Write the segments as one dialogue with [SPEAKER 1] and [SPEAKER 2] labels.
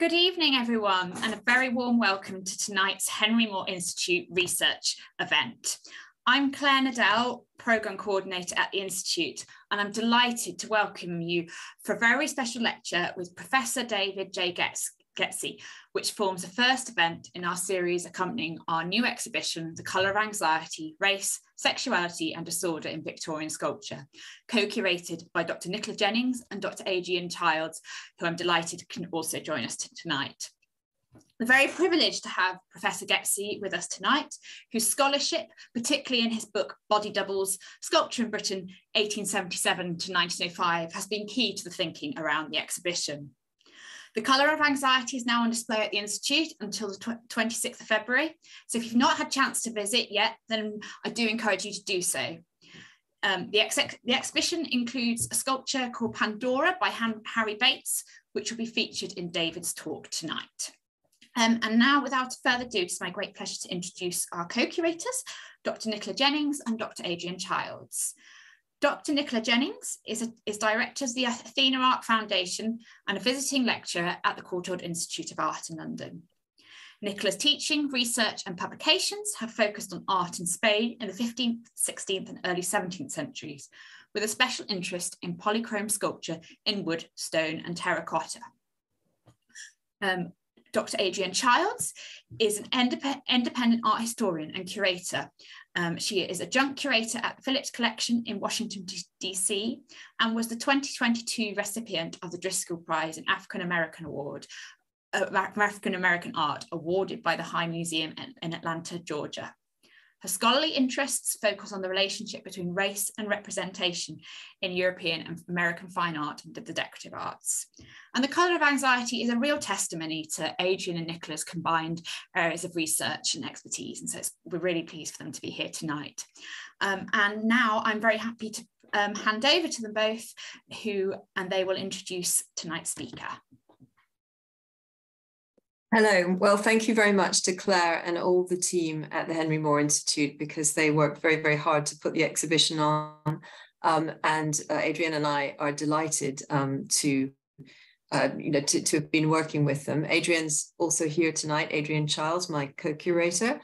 [SPEAKER 1] Good evening, everyone, and a very warm welcome to tonight's Henry Moore Institute research event. I'm Claire Nadell, Programme Coordinator at the Institute, and I'm delighted to welcome you for a very special lecture with Professor David J. Getz Getsy, which forms the first event in our series accompanying our new exhibition, The Colour of Anxiety, Race, Sexuality and Disorder in Victorian Sculpture, co-curated by Dr. Nicola Jennings and Dr. Adrienne Childs, who I'm delighted can also join us tonight. We're very privileged to have Professor Getsy with us tonight, whose scholarship, particularly in his book Body Doubles, Sculpture in Britain 1877 to 1905, has been key to the thinking around the exhibition. The Colour of Anxiety is now on display at the Institute until the 26th of February. So if you've not had a chance to visit yet, then I do encourage you to do so. Um, the, ex the, exhibition includes a sculpture called Pandora by Han Harry Bates, which will be featured in David's talk tonight. Um, and now, without further ado, it's my great pleasure to introduce our co-curators, Dr. Nicola Jennings and Dr. Adrienne Childs. Dr. Nicola Jennings is, a, is Director of the Athena Art Foundation and a visiting lecturer at the Courtauld Institute of Art in London. Nicola's teaching, research and publications have focused on art in Spain in the 15th, 16th and early 17th centuries, with a special interest in polychrome sculpture in wood, stone and terracotta. Um, Dr. Adrienne Childs is an indep independent art historian and curator. Um, she is a adjunct curator at the Phillips Collection in Washington, D.C., and was the 2022 recipient of the Driskell Prize in African American Award, uh, African American Art, awarded by the High Museum in, in Atlanta, Georgia. Her scholarly interests focus on the relationship between race and representation in European and American fine art and the decorative arts. And The Colour of Anxiety is a real testimony to Adrienne and Nicola's combined areas of research and expertise. And so we're really pleased for them to be here tonight. Um, and now I'm very happy to um, hand over to them both who, and they will introduce tonight's speaker.
[SPEAKER 2] Hello. Well, thank you very much to Claire and all the team at the Henry Moore Institute because they worked very, very hard to put the exhibition on. Um, and uh, Adrienne and I are delighted um, to, uh, you know, to, to have been working with them. Adrienne's also here tonight, Adrienne Childs, my co-curator.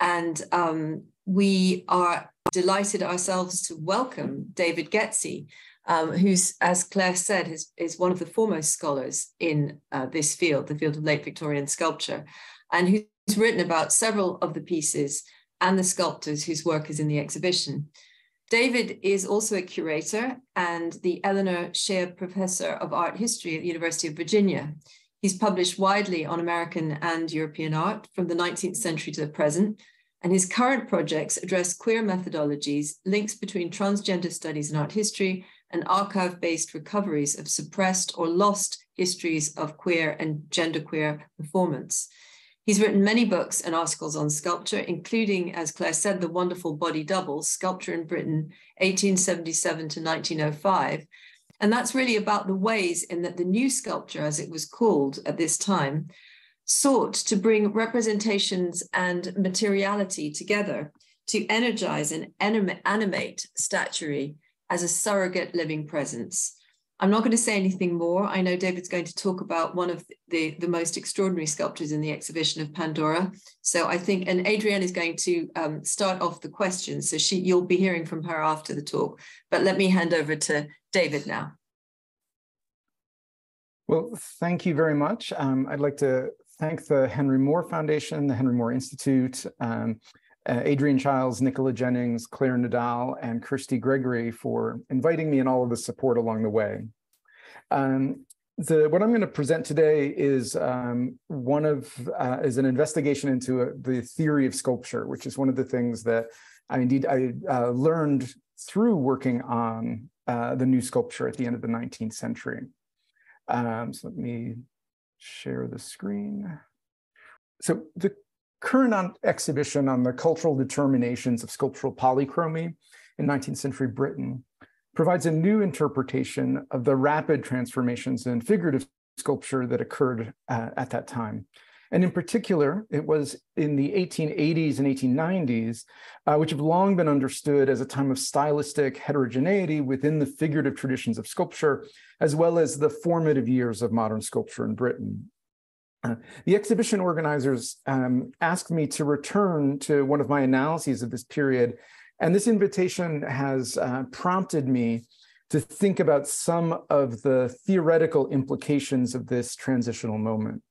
[SPEAKER 2] And um, we are delighted ourselves to welcome David Getsy, um, who's, as Claire said, is, is one of the foremost scholars in uh, this field, the field of late Victorian sculpture, and who's written about several of the pieces and the sculptors whose work is in the exhibition. David is also a curator and the Eleanor Shea Professor of Art History at the University of Virginia. He's published widely on American and European art from the 19th century to the present, and his current projects address queer methodologies, links between transgender studies and art history, and archive-based recoveries of suppressed or lost histories of queer and genderqueer performance. He's written many books and articles on sculpture, including, as Claire said, the wonderful Body Doubles, Sculpture in Britain, 1877 to 1905. And that's really about the ways in that the new sculpture, as it was called at this time, sought to bring representations and materiality together to energize and animate statuary as a surrogate living presence. I'm not going to say anything more. I know David's going to talk about one of the, the most extraordinary sculptures in the exhibition of Pandora. So I think, and Adrienne is going to um, start off the questions. So she, you'll be hearing from her after the talk. But let me hand over to David now.
[SPEAKER 3] Well, thank you very much. Um, I'd like to thank the Henry Moore Foundation, the Henry Moore Institute, um, uh, Adrienne Childs, Nicola Jennings, Claire Nadal, and Kirsty Gregory for inviting me and all of the support along the way. Um, the, what I'm going to present today is um, one of uh, is an investigation into a, uh, the theory of sculpture, which is one of the things that I indeed I uh, learned through working on uh, the new sculpture at the end of the 19th century. Um, so let me share the screen. So the current exhibition on the cultural determinations of sculptural polychromy in 19th century Britain provides a new interpretation of the rapid transformations in figurative sculpture that occurred uh, at that time. And in particular, it was in the 1880s and 1890s, uh, which have long been understood as a time of stylistic heterogeneity within the figurative traditions of sculpture, as well as the formative years of modern sculpture in Britain. The exhibition organizers um, asked me to return to one of my analyses of this period, and this invitation has uh, prompted me to think about some of the theoretical implications of this transitional moment.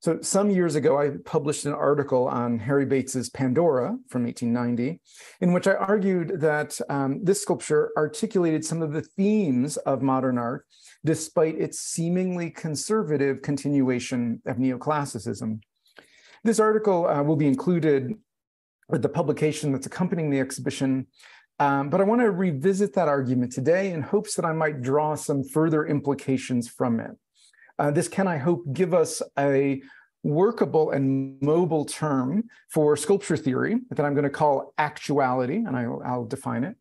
[SPEAKER 3] So some years ago, I published an article on Harry Bates's Pandora from 1890, in which I argued that um, this sculpture articulated some of the themes of modern art, despite its seemingly conservative continuation of neoclassicism. This article uh, will be included with the publication that's accompanying the exhibition, um, but I want to revisit that argument today in hopes that I might draw some further implications from it. Uh, this can, I hope, give us a workable and mobile term for sculpture theory that I'm going to call actuality, and I, will define it.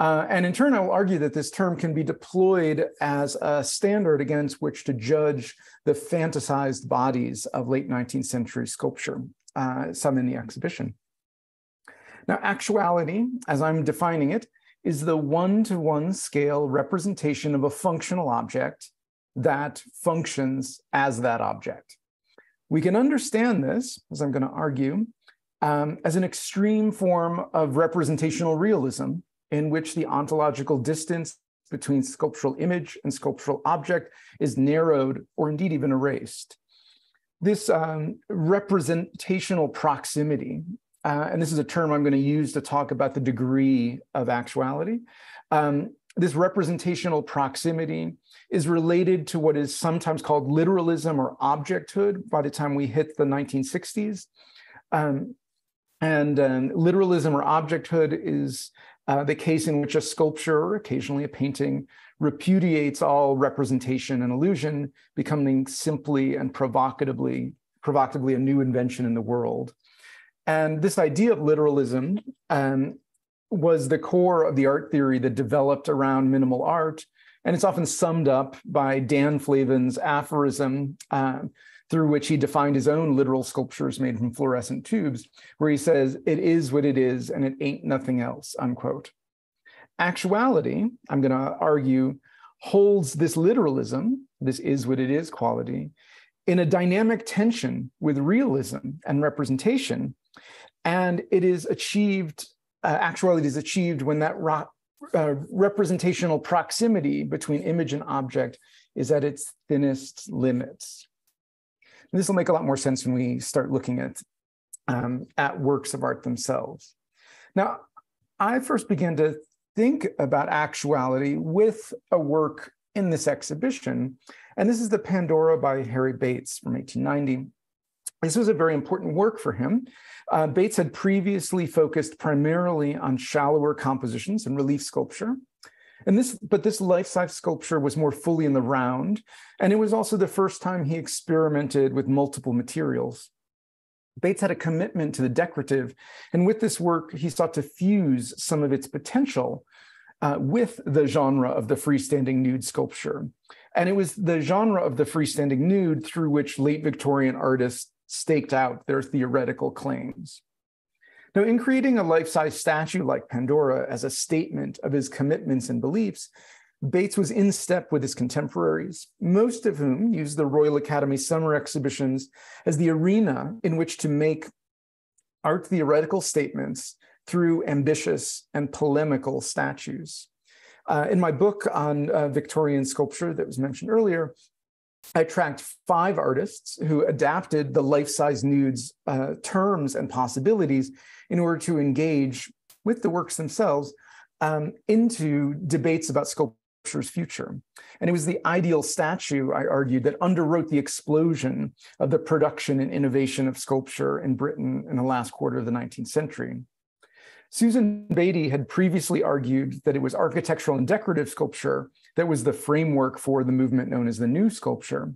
[SPEAKER 3] Uh, and in turn, I will argue that this term can be deployed as a standard against which to judge the fantasized bodies of late 19th century sculpture, uh, some in the exhibition. Now, actuality, as I'm defining it, is the one-to-one -one scale representation of a functional object that functions as that object. We can understand this, as I'm going to argue, um, as an extreme form of representational realism in which the ontological distance between sculptural image and sculptural object is narrowed or indeed even erased. This um, representational proximity, uh, and this is a term I'm going to use to talk about the degree of actuality, um, this representational proximity is related to what is sometimes called literalism or objecthood by the time we hit the 1960s. Um, and um, literalism or objecthood is uh, the case in which a sculpture, or occasionally a painting, repudiates all representation and illusion, becoming simply and provocatively, provocatively a new invention in the world. And this idea of literalism um, was the core of the art theory that developed around minimal art. And it's often summed up by Dan Flavin's aphorism, uh, through which he defined his own literal sculptures made from fluorescent tubes, where he says, it is what it is and it ain't nothing else, unquote. Actuality, I'm going to argue, holds this literalism, this is what it is quality, in a dynamic tension with realism and representation. And it is achieved uh, actuality is achieved when that uh, representational proximity between image and object is at its thinnest limits. And this will make a lot more sense when we start looking at, um, at works of art themselves. Now, I first began to think about actuality with a work in this exhibition, and this is the Pandora by Harry Bates from 1890. This was a very important work for him. Uh, Bates had previously focused primarily on shallower compositions and relief sculpture. And this, but this life-size sculpture was more fully in the round. And it was also the first time he experimented with multiple materials. Bates had a commitment to the decorative. And with this work, he sought to fuse some of its potential uh, with the genre of the freestanding nude sculpture. And it was the genre of the freestanding nude through which late Victorian artists staked out their theoretical claims. Now, in creating a life-size statue like Pandora as a statement of his commitments and beliefs, Bates was in step with his contemporaries, most of whom used the Royal Academy summer exhibitions as the arena in which to make art theoretical statements through ambitious and polemical statues. Uh, in my book on uh, Victorian sculpture that was mentioned earlier, I tracked five artists who adapted the life-size nudes uh, terms and possibilities in order to engage with the works themselves um, into debates about sculpture's future. And it was the ideal statue, I argued, that underwrote the explosion of the production and innovation of sculpture in Britain in the last quarter of the 19th century. Susan Beattie had previously argued that it was architectural and decorative sculpture that was the framework for the movement known as the new sculpture.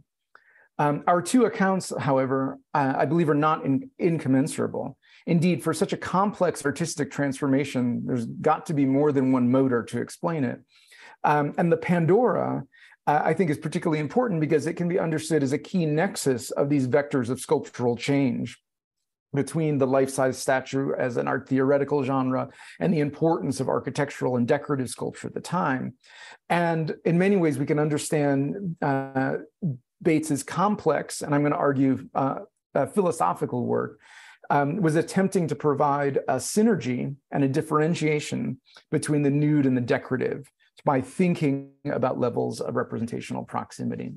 [SPEAKER 3] Um, our two accounts, however, uh, I believe are not in, incommensurable. Indeed, for such a complex artistic transformation, there's got to be more than one motor to explain it. Um, and the Pandora, uh, I think, is particularly important because it can be understood as a key nexus of these vectors of sculptural change between the life-size statue as an art theoretical genre and the importance of architectural and decorative sculpture at the time. And in many ways, we can understand uh, Bates's complex, and I'm going to argue uh, philosophical work, um, was attempting to provide a synergy and a differentiation between the nude and the decorative by thinking about levels of representational proximity.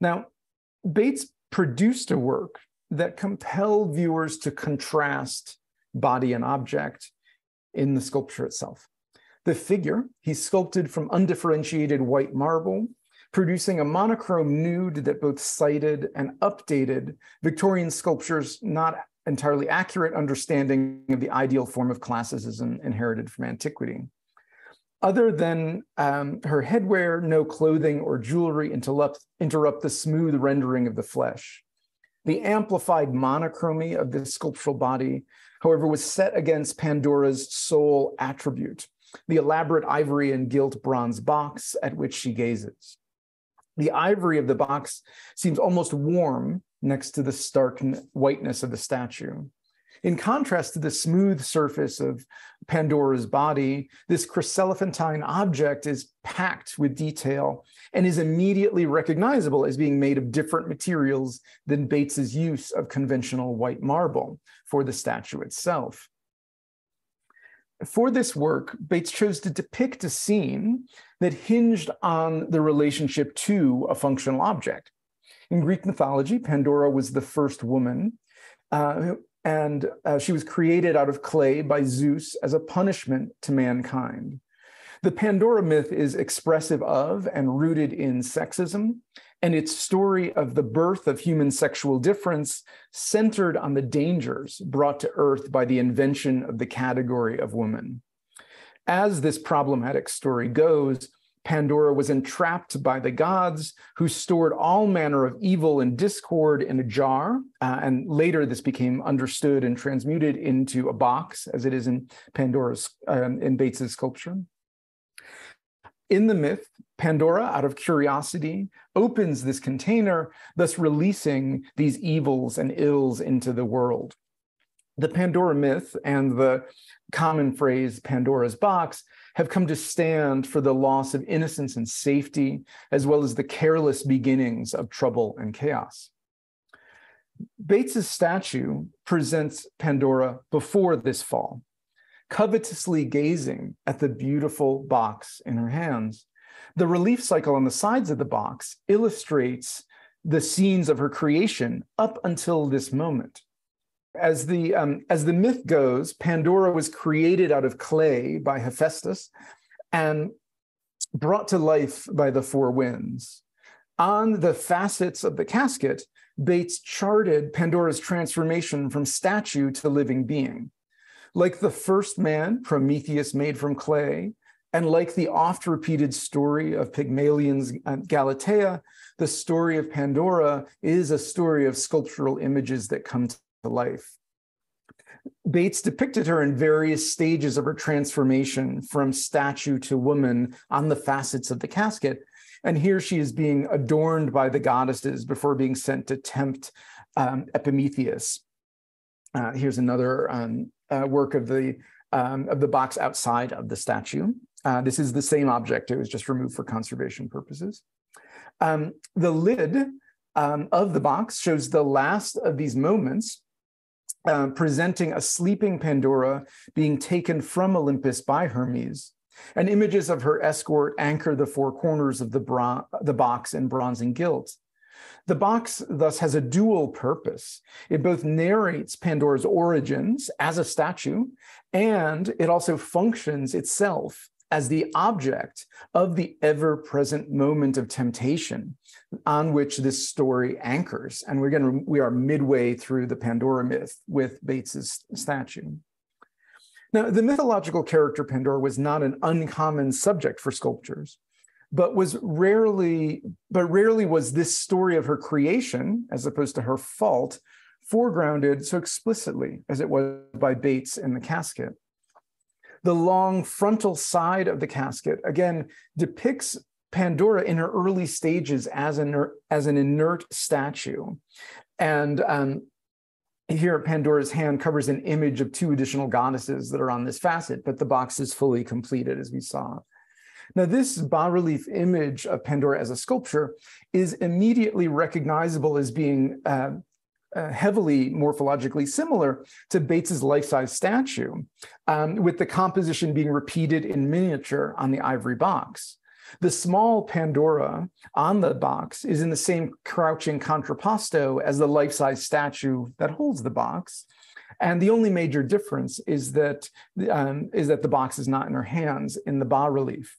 [SPEAKER 3] Now, Bates produced a work that compelled viewers to contrast body and object in the sculpture itself. The figure he sculpted from undifferentiated white marble, producing a monochrome nude that both cited and updated Victorian sculpture's not entirely accurate understanding of the ideal form of classicism inherited from antiquity. Other than um, her headwear, no clothing or jewelry interrupt, interrupt the smooth rendering of the flesh. The amplified monochromy of this sculptural body, however, was set against Pandora's sole attribute, the elaborate ivory and gilt bronze box at which she gazes. The ivory of the box seems almost warm next to the stark whiteness of the statue. In contrast to the smooth surface of Pandora's body, this chryselephantine object is packed with detail and is immediately recognizable as being made of different materials than Bates's use of conventional white marble for the statue itself. For this work, Bates chose to depict a scene that hinged on the relationship to a functional object. In Greek mythology, Pandora was the first woman uh, and uh, she was created out of clay by Zeus as a punishment to mankind. The Pandora myth is expressive of and rooted in sexism, and its story of the birth of human sexual difference centered on the dangers brought to earth by the invention of the category of woman. As this problematic story goes, Pandora was entrapped by the gods who stored all manner of evil and discord in a jar. Uh, and later this became understood and transmuted into a box, as it is in Pandora's, um, in Bates's sculpture. In the myth, Pandora, out of curiosity, opens this container, thus releasing these evils and ills into the world. The Pandora myth and the common phrase Pandora's box have come to stand for the loss of innocence and safety, as well as the careless beginnings of trouble and chaos. Bates's statue presents Pandora before this fall, covetously gazing at the beautiful box in her hands. The relief cycle on the sides of the box illustrates the scenes of her creation up until this moment as the um, as the myth goes, Pandora was created out of clay by Hephaestus and brought to life by the four winds. On the facets of the casket, Bates charted Pandora's transformation from statue to living being. Like the first man, Prometheus made from clay, and like the oft repeated story of Pygmalion's Galatea, the story of Pandora is a story of sculptural images that come to life. Bates depicted her in various stages of her transformation from statue to woman on the facets of the casket. And here she is being adorned by the goddesses before being sent to tempt um, Epimetheus. Uh, here's another um, uh, work of the um, of the box outside of the statue. Uh, this is the same object; it was just removed for conservation purposes. Um, the lid um, of the box shows the last of these moments uh, presenting a sleeping Pandora being taken from Olympus by Hermes. And images of her escort anchor the four corners of the, the box in bronze and gilt. The box thus has a dual purpose. It both narrates Pandora's origins as a statue, and it also functions itself as the object of the ever present moment of temptation on which this story anchors. And we're going we are midway through the Pandora myth with Bates's statue. Now, the mythological character Pandora was not an uncommon subject for sculptures, but was rarely, but rarely was this story of her creation, as opposed to her fault, foregrounded so explicitly as it was by Bates in the casket. The long frontal side of the casket, again, depicts Pandora in her early stages as an, as an inert statue. And um, here, Pandora's hand covers an image of two additional goddesses that are on this facet, but the box is fully completed, as we saw. Now, this bas-relief image of Pandora as a sculpture is immediately recognizable as being uh, uh, heavily morphologically similar to Bates's life-size statue, um, with the composition being repeated in miniature on the ivory box. The small Pandora on the box is in the same crouching contrapposto as the life-size statue that holds the box. And the only major difference is that, um, is that the box is not in her hands in the bas relief.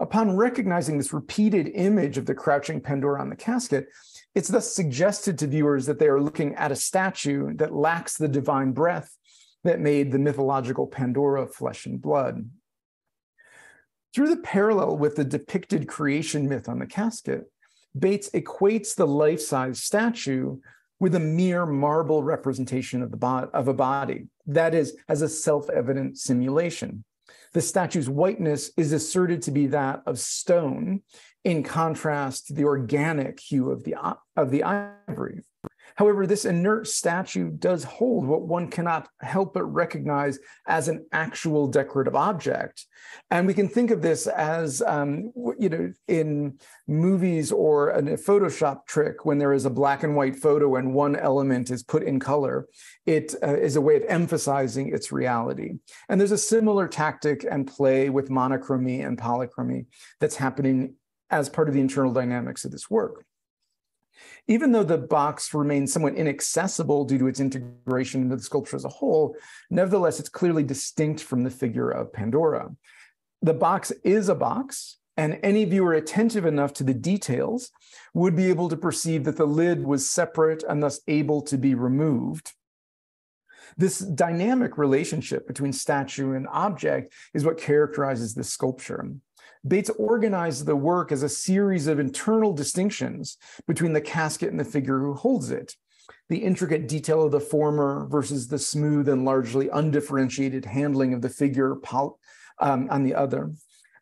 [SPEAKER 3] Upon recognizing this repeated image of the crouching Pandora on the casket, it's thus suggested to viewers that they are looking at a statue that lacks the divine breath that made the mythological Pandora flesh and blood. Through the parallel with the depicted creation myth on the casket, Bates equates the life-size statue with a mere marble representation of, the bo- of a body, that is, as a self-evident simulation. The statue's whiteness is asserted to be that of stone, in contrast to the organic hue of the, of the ivory. However, this inert statue does hold what one cannot help but recognize as an actual decorative object. And we can think of this as, um, you know, in movies or a Photoshop trick, when there is a black and white photo and one element is put in color, it uh, is a way of emphasizing its reality. And there's a similar tactic and play with monochromy and polychromy that's happening as part of the internal dynamics of this work. Even though the box remains somewhat inaccessible due to its integration into the sculpture as a whole, nevertheless, it's clearly distinct from the figure of Pandora. The box is a box, and any viewer attentive enough to the details would be able to perceive that the lid was separate and thus able to be removed. This dynamic relationship between statue and object is what characterizes this sculpture. Bates organized the work as a series of internal distinctions between the casket and the figure who holds it. The intricate detail of the former versus the smooth and largely undifferentiated handling of the figure um, on the other.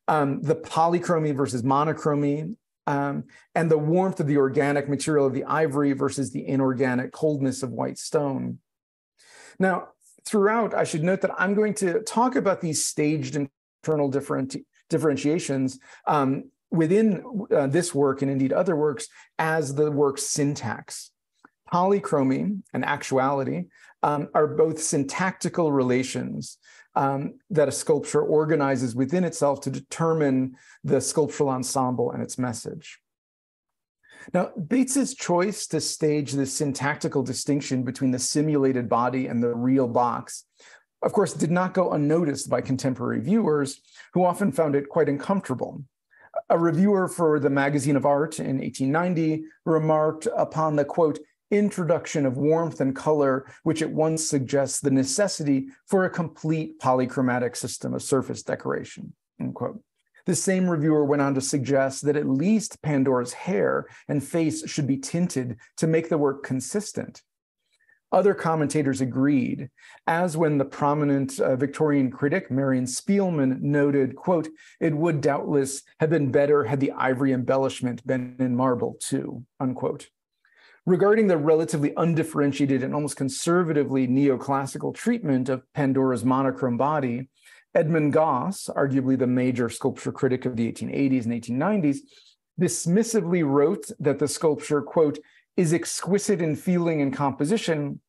[SPEAKER 3] Um, the polychromy versus monochromy, um, and the warmth of the organic material of the ivory versus the inorganic coldness of white stone. Now, throughout, I should note that I'm going to talk about these staged internal different, differentiations um, within uh, this work and indeed other works as the work's syntax. Polychromy and actuality um, are both syntactical relations um, that a sculpture organizes within itself to determine the sculptural ensemble and its message. Now, Bates's choice to stage the syntactical distinction between the simulated body and the real box of course, did not go unnoticed by contemporary viewers, who often found it quite uncomfortable. A reviewer for the Magazine of Art in 1890 remarked upon the quote, introduction of warmth and color, which at once suggests the necessity for a complete polychromatic system of surface decoration, end quote. The same reviewer went on to suggest that at least Pandora's hair and face should be tinted to make the work consistent. Other commentators agreed, as when the prominent uh, Victorian critic Marion Spielmann noted, quote, it would doubtless have been better had the ivory embellishment been in marble too, unquote. Regarding the relatively undifferentiated and almost conservatively neoclassical treatment of Pandora's monochrome body, Edmund Gosse, arguably the major sculpture critic of the 1880s and 1890s, dismissively wrote that the sculpture, quote, is exquisite in feeling and composition,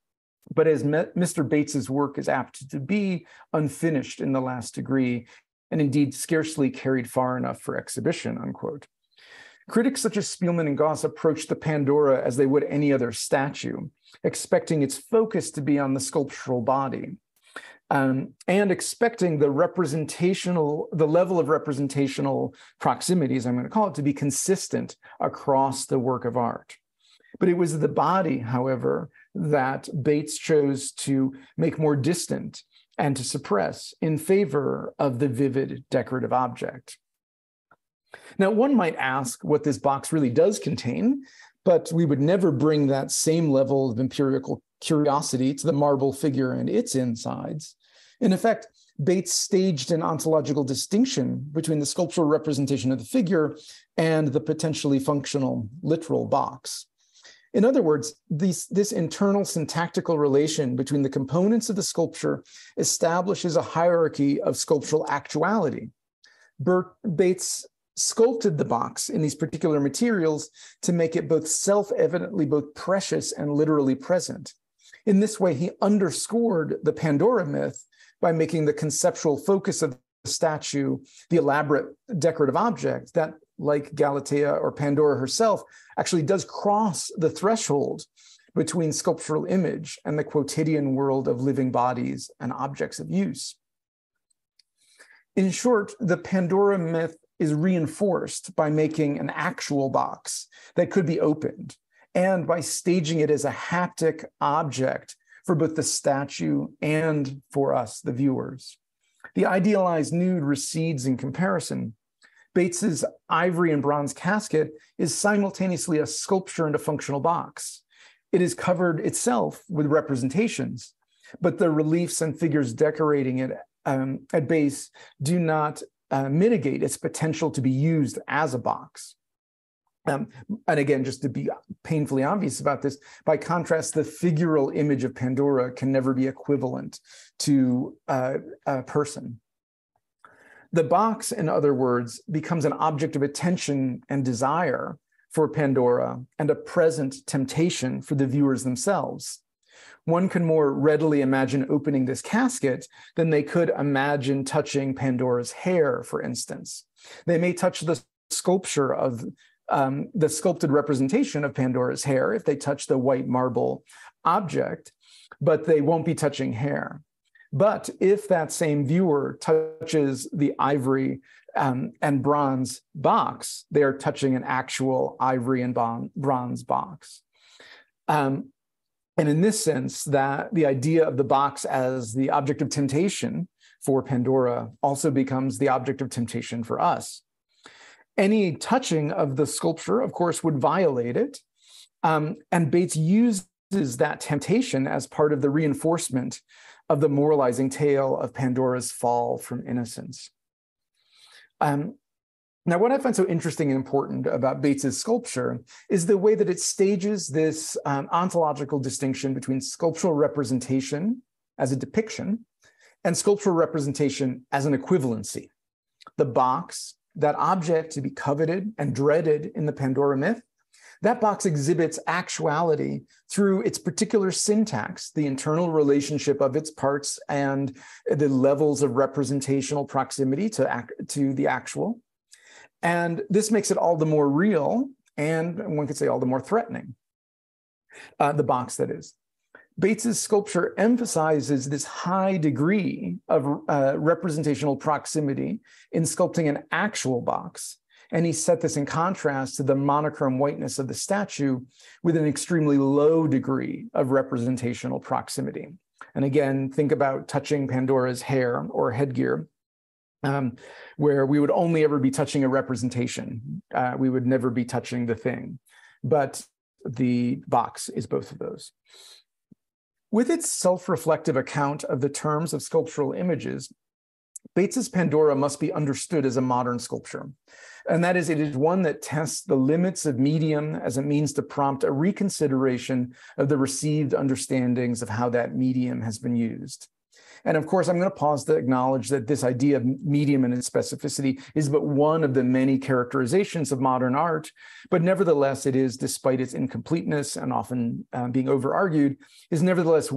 [SPEAKER 3] but as Mr. Bates's work is apt to be, unfinished in the last degree, and indeed scarcely carried far enough for exhibition, unquote. Critics such as Spielmann and Gosse approached the Pandora as they would any other statue, expecting its focus to be on the sculptural body. Um, and expecting the representational, the level of representational proximity, as I'm going to call it, to be consistent across the work of art. But it was the body, however, that Bates chose to make more distant and to suppress in favor of the vivid decorative object. Now, one might ask what this box really does contain, but we would never bring that same level of empirical curiosity to the marble figure and its insides. In effect, Bates staged an ontological distinction between the sculptural representation of the figure and the potentially functional literal box. In other words, this internal syntactical relation between the components of the sculpture establishes a hierarchy of sculptural actuality. Bert Bates sculpted the box in these particular materials to make it both self-evidently both precious and literally present. In this way, he underscored the Pandora myth by making the conceptual focus of the statue the elaborate decorative object that, like Galatea or Pandora herself, actually does cross the threshold between sculptural image and the quotidian world of living bodies and objects of use. In short, the Pandora myth is reinforced by making an actual box that could be opened and by staging it as a haptic object for both the statue and for us, the viewers. The idealized nude recedes in comparison. Bates's ivory and bronze casket is simultaneously a sculpture and a functional box. It is covered itself with representations, but the reliefs and figures decorating it um, at base do not uh, mitigate its potential to be used as a box. Um, and again, just to be painfully obvious about this, by contrast, the figural image of Pandora can never be equivalent to uh, a person. The box, in other words, becomes an object of attention and desire for Pandora and a present temptation for the viewers themselves one can more readily imagine opening this casket than they could imagine touching Pandora's hair, for instance. They may touch the sculpture of um, the sculpted representation of Pandora's hair if they touch the white marble object, but they won't be touching hair. But if that same viewer touches the ivory um, and bronze box, they are touching an actual ivory and bronze box. Um, and in this sense, that the idea of the box as the object of temptation for Pandora also becomes the object of temptation for us. Any touching of the sculpture, of course, would violate it. Um, and Bates uses that temptation as part of the reinforcement of the moralizing tale of Pandora's fall from innocence. Um, now, what I find so interesting and important about Bates's sculpture is the way that it stages this um, ontological distinction between sculptural representation as a depiction and sculptural representation as an equivalency. The box, that object to be coveted and dreaded in the Pandora myth, that box exhibits actuality through its particular syntax, the internal relationship of its parts and the levels of representational proximity to, to the actual and this makes it all the more real and one could say all the more threatening. Uh, the box, that is. Bates's sculpture emphasizes this high degree of uh, representational proximity in sculpting an actual box. And he set this in contrast to the monochrome whiteness of the statue with an extremely low degree of representational proximity. And again, think about touching Pandora's hair or headgear um, where we would only ever be touching a representation. Uh, we would never be touching the thing. But the box is both of those. With its self-reflective account of the terms of sculptural images, Bates's Pandora must be understood as a modern sculpture. And that is, it is one that tests the limits of medium as a means to prompt a reconsideration of the received understandings of how that medium has been used. And of course, I'm going to pause to acknowledge that this idea of medium and its specificity is but one of the many characterizations of modern art. But nevertheless, it is, despite its incompleteness and often uh, being over-argued, is nevertheless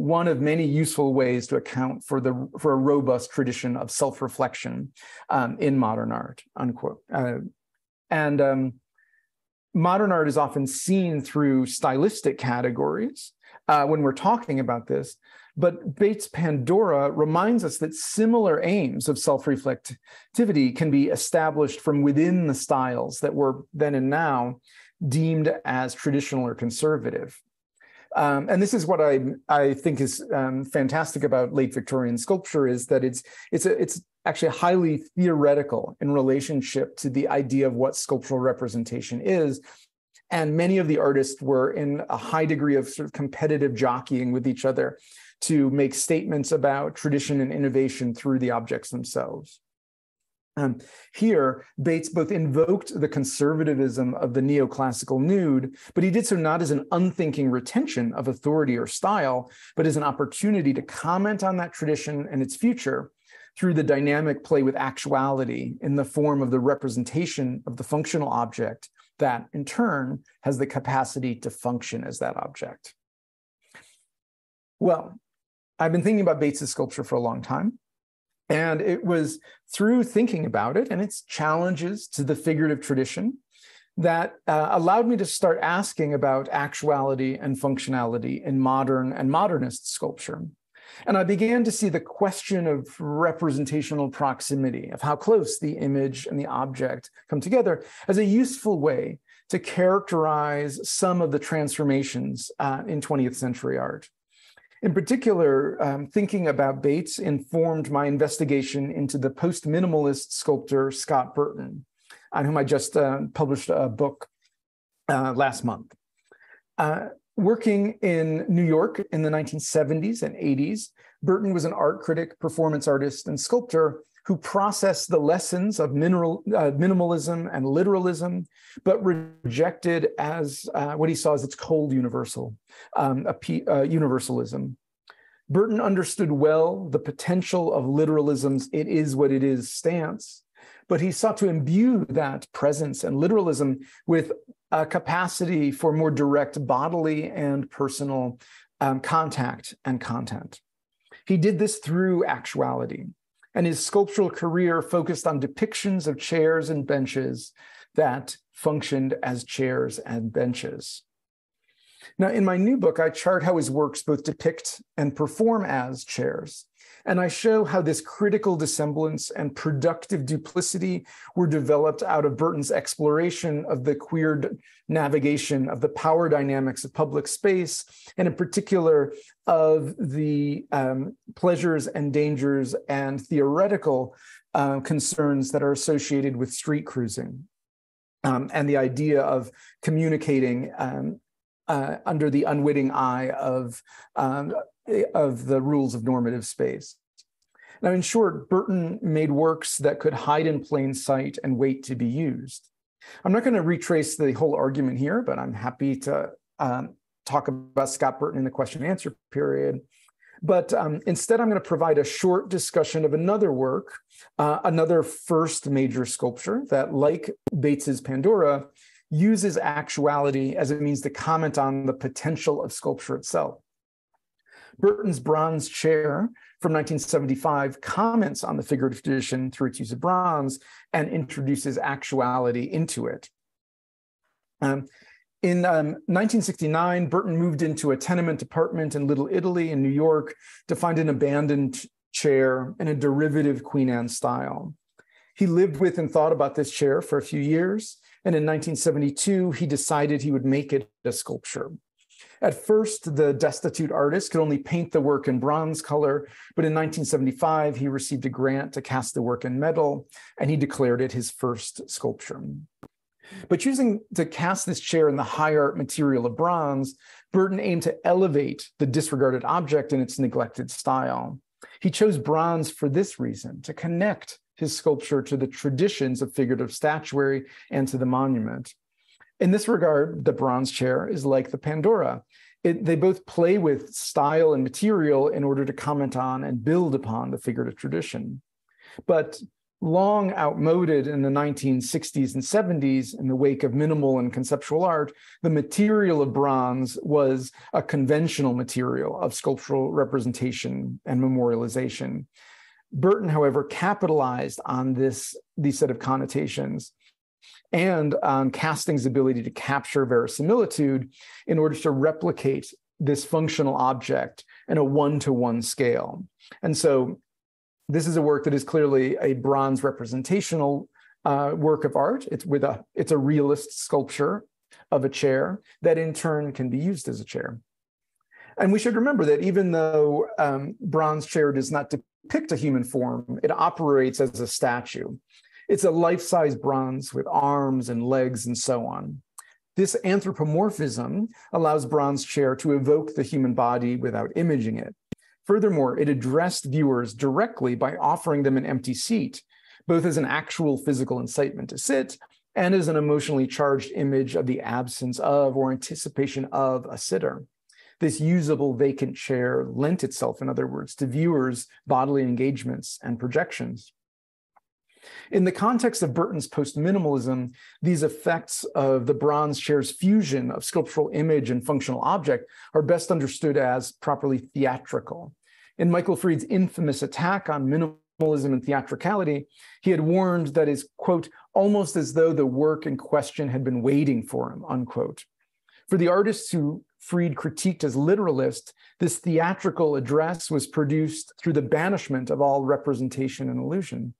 [SPEAKER 3] one of many useful ways to account for the for a robust tradition of self-reflection um, in modern art. Unquote. Uh, and um, modern art is often seen through stylistic categories uh, when we're talking about this, but Bates' Pandora reminds us that similar aims of self reflectivity can be established from within the styles that were then and now deemed as traditional or conservative. Um, and this is what I I think is um, fantastic about late Victorian sculpture is that it's it's a, it's actually highly theoretical in relationship to the idea of what sculptural representation is. And many of the artists were in a high degree of sort of competitive jockeying with each other to make statements about tradition and innovation through the objects themselves. Um, here, Bates both invoked the conservatism of the neoclassical nude, but he did so not as an unthinking retention of authority or style, but as an opportunity to comment on that tradition and its future, through the dynamic play with actuality in the form of the representation of the functional object that in turn has the capacity to function as that object. Well, I've been thinking about Bates's sculpture for a long time. And it was through thinking about it and its challenges to the figurative tradition that uh, allowed me to start asking about actuality and functionality in modern and modernist sculpture. And I began to see the question of representational proximity, of how close the image and the object come together, as a useful way to characterize some of the transformations uh, in 20th century art. In particular, um, thinking about Bates informed my investigation into the post minimalist sculptor Scott Burton, on whom I just uh, published a book uh, last month. Uh, working in New York in the 1970s and 80s, Burton was an art critic, performance artist, and sculptor who processed the lessons of mineral, uh, minimalism and literalism, but rejected as uh, what he saw as its cold universal, um, uh, universalism. Burton understood well the potential of literalism's it is what it is stance, but he sought to imbue that presence and literalism with a capacity for more direct bodily and personal um, contact and content. He did this through actuality, and his sculptural career focused on depictions of chairs and benches that functioned as chairs and benches. Now, in my new book, I chart how his works both depict and perform as chairs. And I show how this critical dissemblance and productive duplicity were developed out of Burton's exploration of the queer navigation of the power dynamics of public space, and in particular of the um, pleasures and dangers and theoretical uh, concerns that are associated with street cruising. Um, and the idea of communicating um, uh, under the unwitting eye of um, of the rules of normative space. Now, in short, Burton made works that could hide in plain sight and wait to be used. I'm not going to retrace the whole argument here, but I'm happy to um, talk about Scott Burton in the question and answer period. But um, instead, I'm going to provide a short discussion of another work, uh, another first major sculpture that, like Bates's Pandora, uses actuality as a means to comment on the potential of sculpture itself. Burton's bronze chair from 1975 comments on the figurative tradition through its use of bronze and introduces actuality into it. Um, in um, 1969, Burton moved into a tenement apartment in Little Italy in New York to find an abandoned chair in a derivative Queen Anne style. He lived with and thought about this chair for a few years, and in 1972, he decided he would make it a sculpture. At first, the destitute artist could only paint the work in bronze color, but in 1975, he received a grant to cast the work in metal, and he declared it his first sculpture. But choosing to cast this chair in the high art material of bronze, Burton aimed to elevate the disregarded object in its neglected style. He chose bronze for this reason to connect his sculpture to the traditions of figurative statuary and to the monument. In this regard, the bronze chair is like the Pandora. It, they both play with style and material in order to comment on and build upon the figurative tradition. But long outmoded in the 1960s and 70s in the wake of minimal and conceptual art, the material of bronze was a conventional material of sculptural representation and memorialization. Burton, however, capitalized on this these set of connotations and on casting's ability to capture verisimilitude in order to replicate this functional object in a one-to-one scale. And so this is a work that is clearly a bronze representational uh, work of art. It's with a it's a realist sculpture of a chair that in turn can be used as a chair. And we should remember that even though um, bronze chair does not depict a human form, it operates as a statue. It's a life size bronze with arms and legs and so on. This anthropomorphism allows bronze chair to evoke the human body without imaging it. Furthermore, it addressed viewers directly by offering them an empty seat, both as an actual physical incitement to sit and as an emotionally charged image of the absence of or anticipation of a sitter. this usable vacant chair lent itself, in other words, to viewers' bodily engagements and projections. In the context of Burton's post-minimalism, these effects of the bronze chair's fusion of sculptural image and functional object are best understood as properly theatrical. In Michael Fried's infamous attack on minimalism and theatricality, he had warned that is, quote, almost as though the work in question had been waiting for him, unquote. For the artists who Fried critiqued as literalist, this theatrical address was produced through the banishment of all representation and illusion.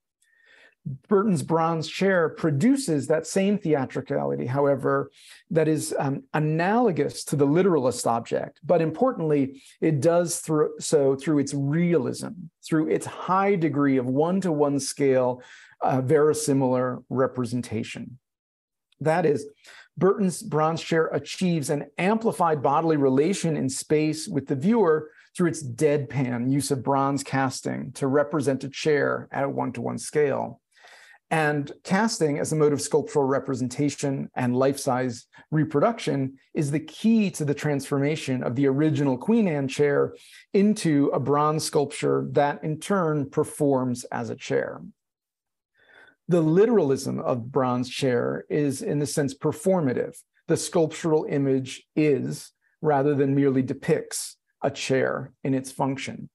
[SPEAKER 3] Burton's bronze chair produces that same theatricality, however, that is um, analogous to the literalist object, but importantly, it does through, so through its realism, through its high degree of one-to-one scale uh, verisimilar representation. That is, Burton's bronze chair achieves an amplified bodily relation in space with the viewer through its deadpan use of bronze casting to represent a chair at a one-to-one -one scale. And casting as a mode of sculptural representation and life-size reproduction is the key to the transformation of the original Queen Anne chair into a bronze sculpture that in turn performs as a chair. The literalism of bronze chair is in the sense performative. The sculptural image is, rather than merely depicts, a chair in its function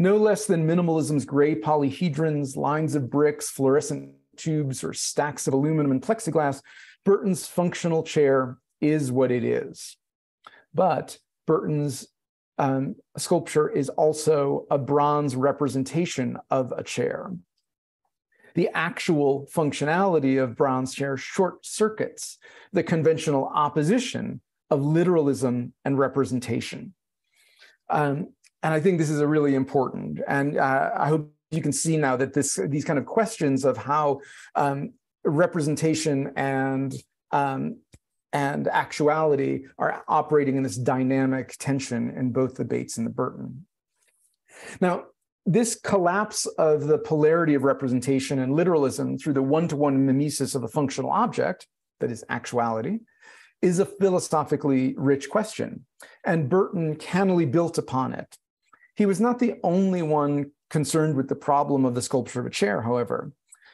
[SPEAKER 3] no less than minimalism's gray polyhedrons, lines of bricks, fluorescent tubes, or stacks of aluminum and plexiglass, Burton's functional chair is what it is. But Burton's um, sculpture is also a bronze representation of a chair. The actual functionality of bronze chair short circuits the conventional opposition of literalism and representation. Um, and I think this is a really important, and uh, I hope you can see now that this these kind of questions of how um, representation and um, and actuality are operating in this dynamic tension in both the Bates and the Burton. Now, this collapse of the polarity of representation and literalism through the one-to-one -one mimesis of a functional object, that is actuality, is a philosophically rich question, and Burton cannily built upon it. He was not the only one concerned with the problem of the sculpture of a chair, however.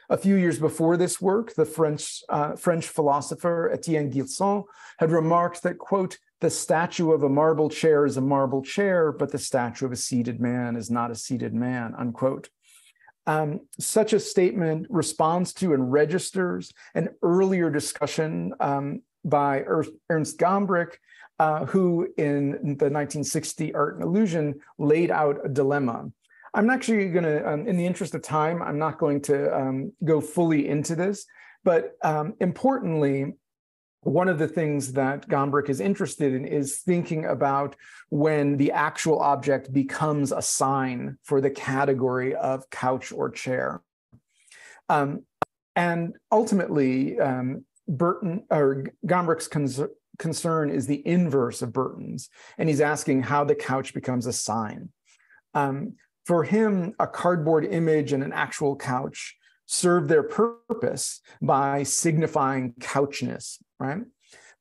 [SPEAKER 3] A few years before this work, the French, uh, French philosopher Etienne Gilson had remarked that, quote, the statue of a marble chair is a marble chair, but the statue of a seated man is not a seated man, unquote. Um, such a statement responds to and registers an earlier discussion um, by Ernst Gombrich uh, who in the 1960 Art and Illusion laid out a dilemma. I'm actually going to, um, in the interest of time, I'm not going to um, go fully into this, but um, importantly, one of the things that Gombrich is interested in is thinking about when the actual object becomes a sign for the category of couch or chair. Um, and ultimately, um, Burton or Gombrich's concern is the inverse of Burton's, and he's asking how the couch becomes a sign. Um, for him, a cardboard image and an actual couch serve their purpose by signifying couchness, right?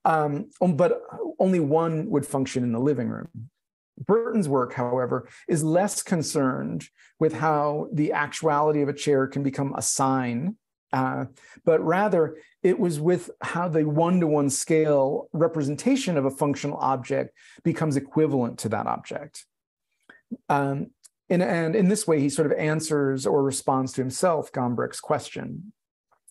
[SPEAKER 3] Um, um, but only one would function in the living room. Burton's work, however, is less concerned with how the actuality of a chair can become a sign uh, but rather it was with how the one-to-one scale representation of a functional object becomes equivalent to that object. Um, and, and, in this way, he sort of answers or responds to himself Gombrich's question.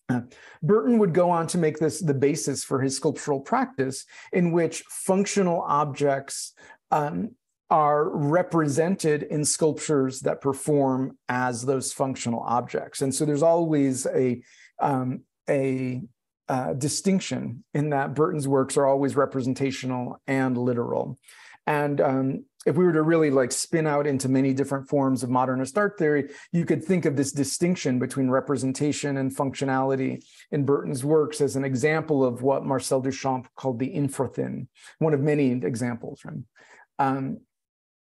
[SPEAKER 3] Uh, Burton would go on to make this the basis for his sculptural practice, in which functional objects um, are represented in sculptures that perform as those functional objects. And so there's always a, um, a uh, distinction in that Burton's works are always representational and literal. And um, if we were to really like spin out into many different forms of modernist art theory, you could think of this distinction between representation and functionality in Burton's works as an example of what Marcel Duchamp called the infrathin, one of many examples. Right? Um,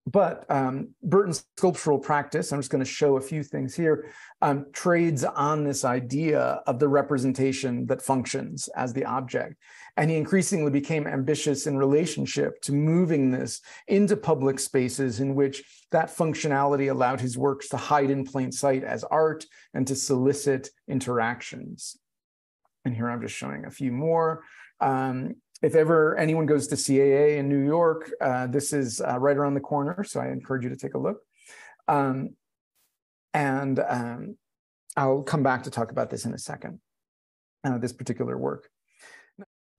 [SPEAKER 3] but um, Burton's sculptural practice, I'm just going to show a few things here, um, trades on this idea of the representation that functions as the object. And he increasingly became ambitious in relationship to moving this into public spaces in which that functionality allowed his works to hide in plain sight as art and to solicit interactions. And here I'm just showing a few more. Um, if ever anyone goes to CAA in New York, uh, this is uh, right around the corner. So I encourage you to take a look. Um, and um, I'll come back to talk about this in a second, uh, this particular work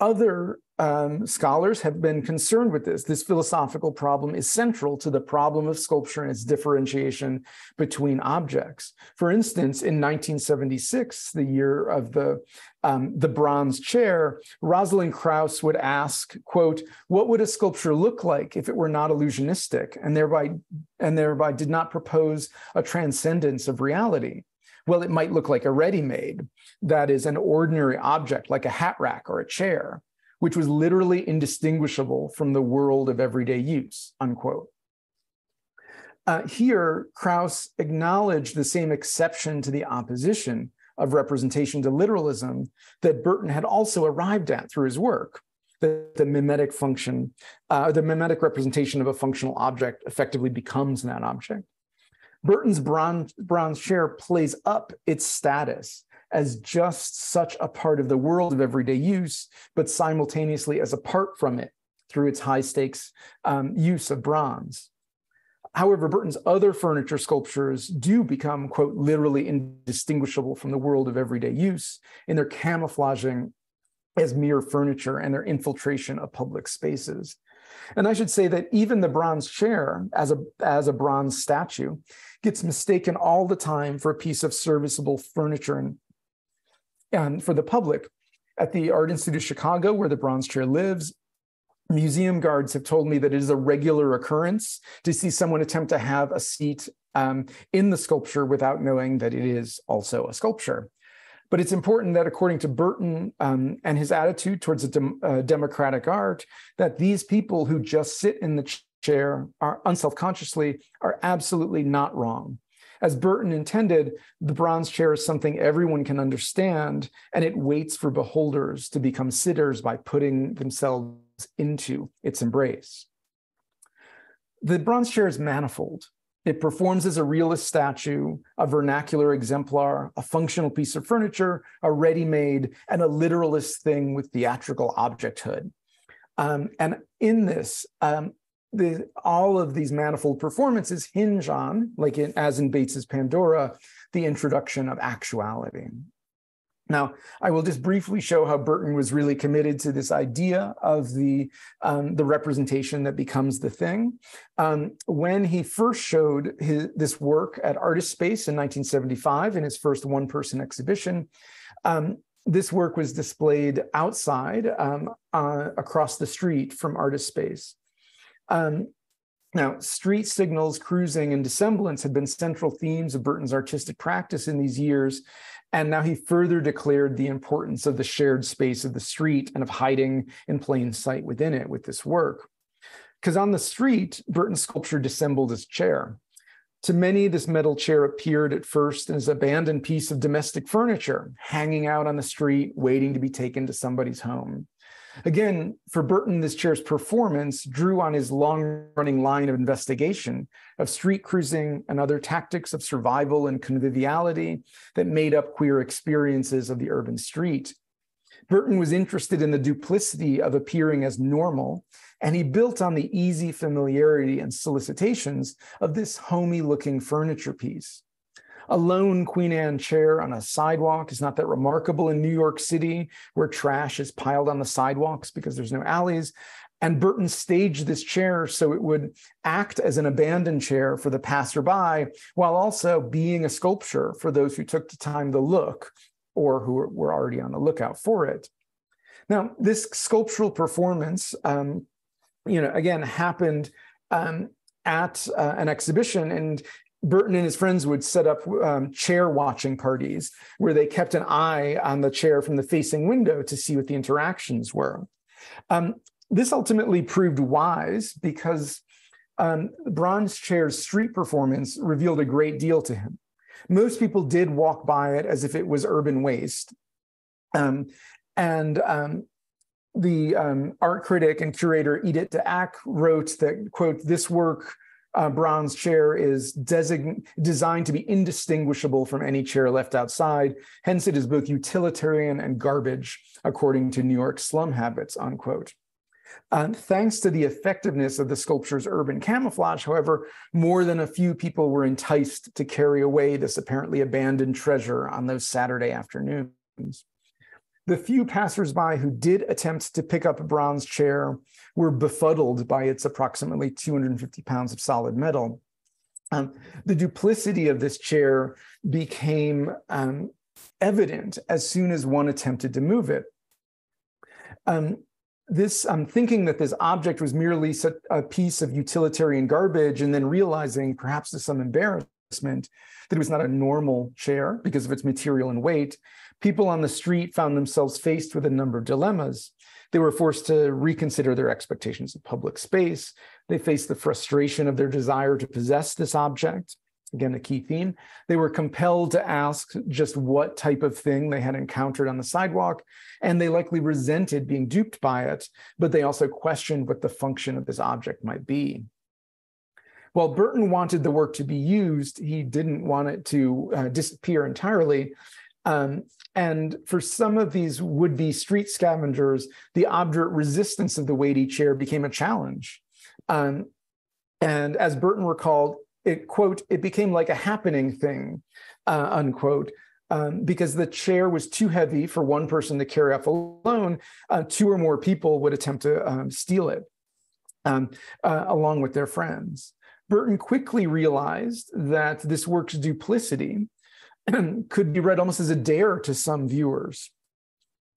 [SPEAKER 3] other um, scholars have been concerned with this. This philosophical problem is central to the problem of sculpture and its differentiation between objects. For instance, in 1976, the year of the, um, the bronze chair, Rosalind Krauss would ask, quote, what would a sculpture look like if it were not illusionistic and thereby, and thereby did not propose a transcendence of reality? Well, it might look like a ready-made, that is an ordinary object like a hat rack or a chair, which was literally indistinguishable from the world of everyday use, unquote. Uh, here, Krauss acknowledged the same exception to the opposition of representation to literalism that Burton had also arrived at through his work, that the mimetic function, uh, the mimetic representation of a functional object effectively becomes that object. Burton's bronze, bronze chair plays up its status as just such a part of the world of everyday use, but simultaneously as apart from it through its high stakes um, use of bronze. However, Burton's other furniture sculptures do become, quote, literally indistinguishable from the world of everyday use in their camouflaging as mere furniture and their infiltration of public spaces. And I should say that even the bronze chair as a, as a bronze statue gets mistaken all the time for a piece of serviceable furniture and, and for the public. At the Art Institute of Chicago, where the bronze chair lives, museum guards have told me that it is a regular occurrence to see someone attempt to have a seat um, in the sculpture without knowing that it is also a sculpture. But it's important that, according to Burton um, and his attitude towards a dem- uh, democratic art, that these people who just sit in the chair are unselfconsciously are absolutely not wrong. As Burton intended, the bronze chair is something everyone can understand, and it waits for beholders to become sitters by putting themselves into its embrace. The bronze chair is manifold. It performs as a realist statue, a vernacular exemplar, a functional piece of furniture, a ready made, and a literalist thing with theatrical objecthood. Um, and in this, um, the, all of these manifold performances hinge on, like in, as in Bates's Pandora, the introduction of actuality. Now, I will just briefly show how Burton was really committed to this idea of the, um, the representation that becomes the thing. Um, when he first showed his, this work at Artist Space in 1975 in his first one-person exhibition, um, this work was displayed outside um, uh, across the street from Artist Space. Um, now, street signals, cruising, and dissemblance had been central themes of Burton's artistic practice in these years, and now he further declared the importance of the shared space of the street and of hiding in plain sight within it with this work. Because on the street, Burton's sculpture dissembled his chair. To many, this metal chair appeared at first as an abandoned piece of domestic furniture, hanging out on the street, waiting to be taken to somebody's home. Again, for Burton, this chair's performance drew on his long running line of investigation of street cruising and other tactics of survival and conviviality that made up queer experiences of the urban street. Burton was interested in the duplicity of appearing as normal, and he built on the easy familiarity and solicitations of this homey looking furniture piece. A lone Queen Anne chair on a sidewalk is not that remarkable in New York City, where trash is piled on the sidewalks because there's no alleys. And Burton staged this chair so it would act as an abandoned chair for the passerby, while also being a sculpture for those who took the time to look or who were already on the lookout for it. Now, this sculptural performance, um, you know, again, happened um, at uh, an exhibition, and Burton and his friends would set up um, chair watching parties where they kept an eye on the chair from the facing window to see what the interactions were. Um, this ultimately proved wise because um, Bronze Chair's street performance revealed a great deal to him. Most people did walk by it as if it was urban waste. Um, and um, the um, art critic and curator Edit deAk wrote that, quote, this work, uh, Bronze Chair, is design- designed to be indistinguishable from any chair left outside. Hence, it is both utilitarian and garbage, according to New York slum habits, unquote. Um, thanks to the effectiveness of the sculpture's urban camouflage, however, more than a few people were enticed to carry away this apparently abandoned treasure on those Saturday afternoons. The few passersby who did attempt to pick up a bronze chair were befuddled by its approximately 250 pounds of solid metal. Um, the duplicity of this chair became um, evident as soon as one attempted to move it. Um, this I'm thinking that this object was merely a piece of utilitarian garbage, and then realizing, perhaps to some embarrassment, that it was not a normal chair because of its material and weight, people on the street found themselves faced with a number of dilemmas. They were forced to reconsider their expectations of public space. They faced the frustration of their desire to possess this object again, a key theme. They were compelled to ask just what type of thing they had encountered on the sidewalk, and they likely resented being duped by it, but they also questioned what the function of this object might be. While Burton wanted the work to be used, he didn't want it to uh, disappear entirely. Um, and for some of these would be street scavengers, the obdurate resistance of the weighty chair became a challenge. Um, and as Burton recalled, it quote it became like a happening thing uh, unquote um, because the chair was too heavy for one person to carry off alone uh, two or more people would attempt to um, steal it um, uh, along with their friends burton quickly realized that this work's duplicity could be read almost as a dare to some viewers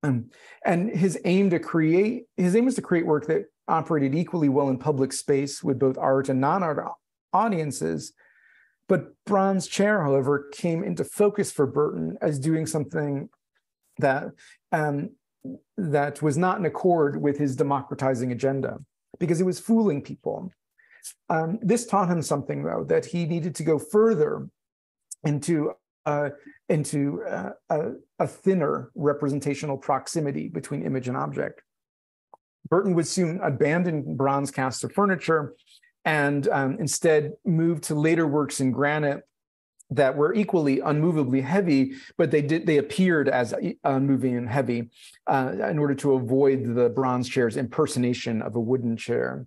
[SPEAKER 3] um, and his aim to create his aim was to create work that operated equally well in public space with both art and non-art audiences. But Bronze Chair, however, came into focus for Burton as doing something that um, that was not in accord with his democratizing agenda because it was fooling people. Um, this taught him something, though, that he needed to go further into uh, into uh, a, a, thinner representational proximity between image and object. Burton would soon abandon bronze casts of furniture and um, instead move to later works in granite that were equally unmovably heavy, but they did they appeared as unmoving and heavy uh, in order to avoid the bronze chair's impersonation of a wooden chair.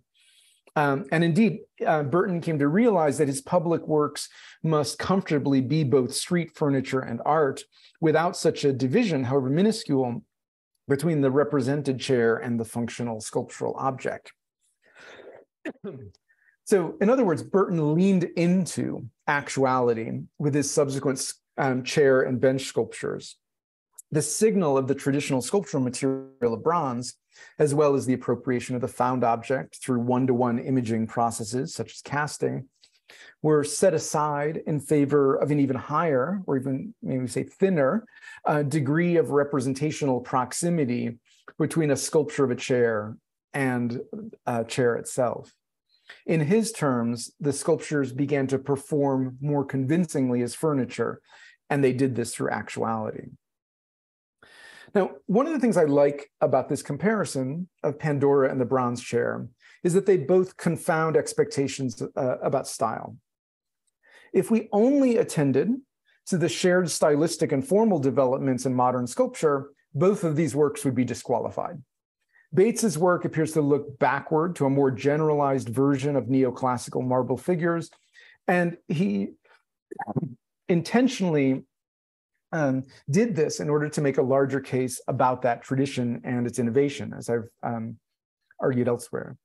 [SPEAKER 3] Um, and indeed, uh, Burton came to realize that his public works must comfortably be both street furniture and art without such a division, however minuscule, between the represented chair and the functional sculptural object. So, in other words, Burton leaned into actuality with his subsequent um, chair and bench sculptures. The signal of the traditional sculptural material of bronze, as well as the appropriation of the found object through one to one imaging processes, such as casting, were set aside in favor of an even higher, or even maybe say thinner, uh, degree of representational proximity between a sculpture of a chair and a chair itself. In his terms, the sculptures began to perform more convincingly as furniture, and they did this through actuality. Now, one of the things I like about this comparison of Pandora and the bronze chair is that they both confound expectations uh, about style. If we only attended to the shared stylistic and formal developments in modern sculpture, both of these works would be disqualified. Bates's work appears to look backward to a more generalized version of neoclassical marble figures, and he intentionally um, did this in order to make a larger case about that tradition and its innovation, as I've um, argued elsewhere.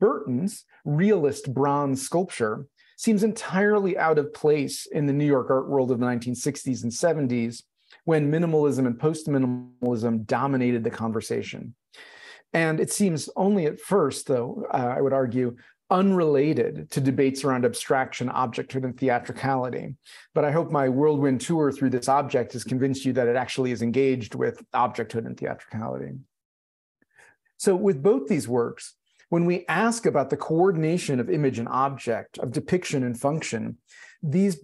[SPEAKER 3] Burton's realist bronze sculpture seems entirely out of place in the New York art world of the 1960s and 70s when minimalism and post minimalism dominated the conversation. And it seems only at first, though, uh, I would argue, unrelated to debates around abstraction, objecthood, and theatricality. But I hope my whirlwind tour through this object has convinced you that it actually is engaged with objecthood and theatricality. So, with both these works, when we ask about the coordination of image and object, of depiction and function, these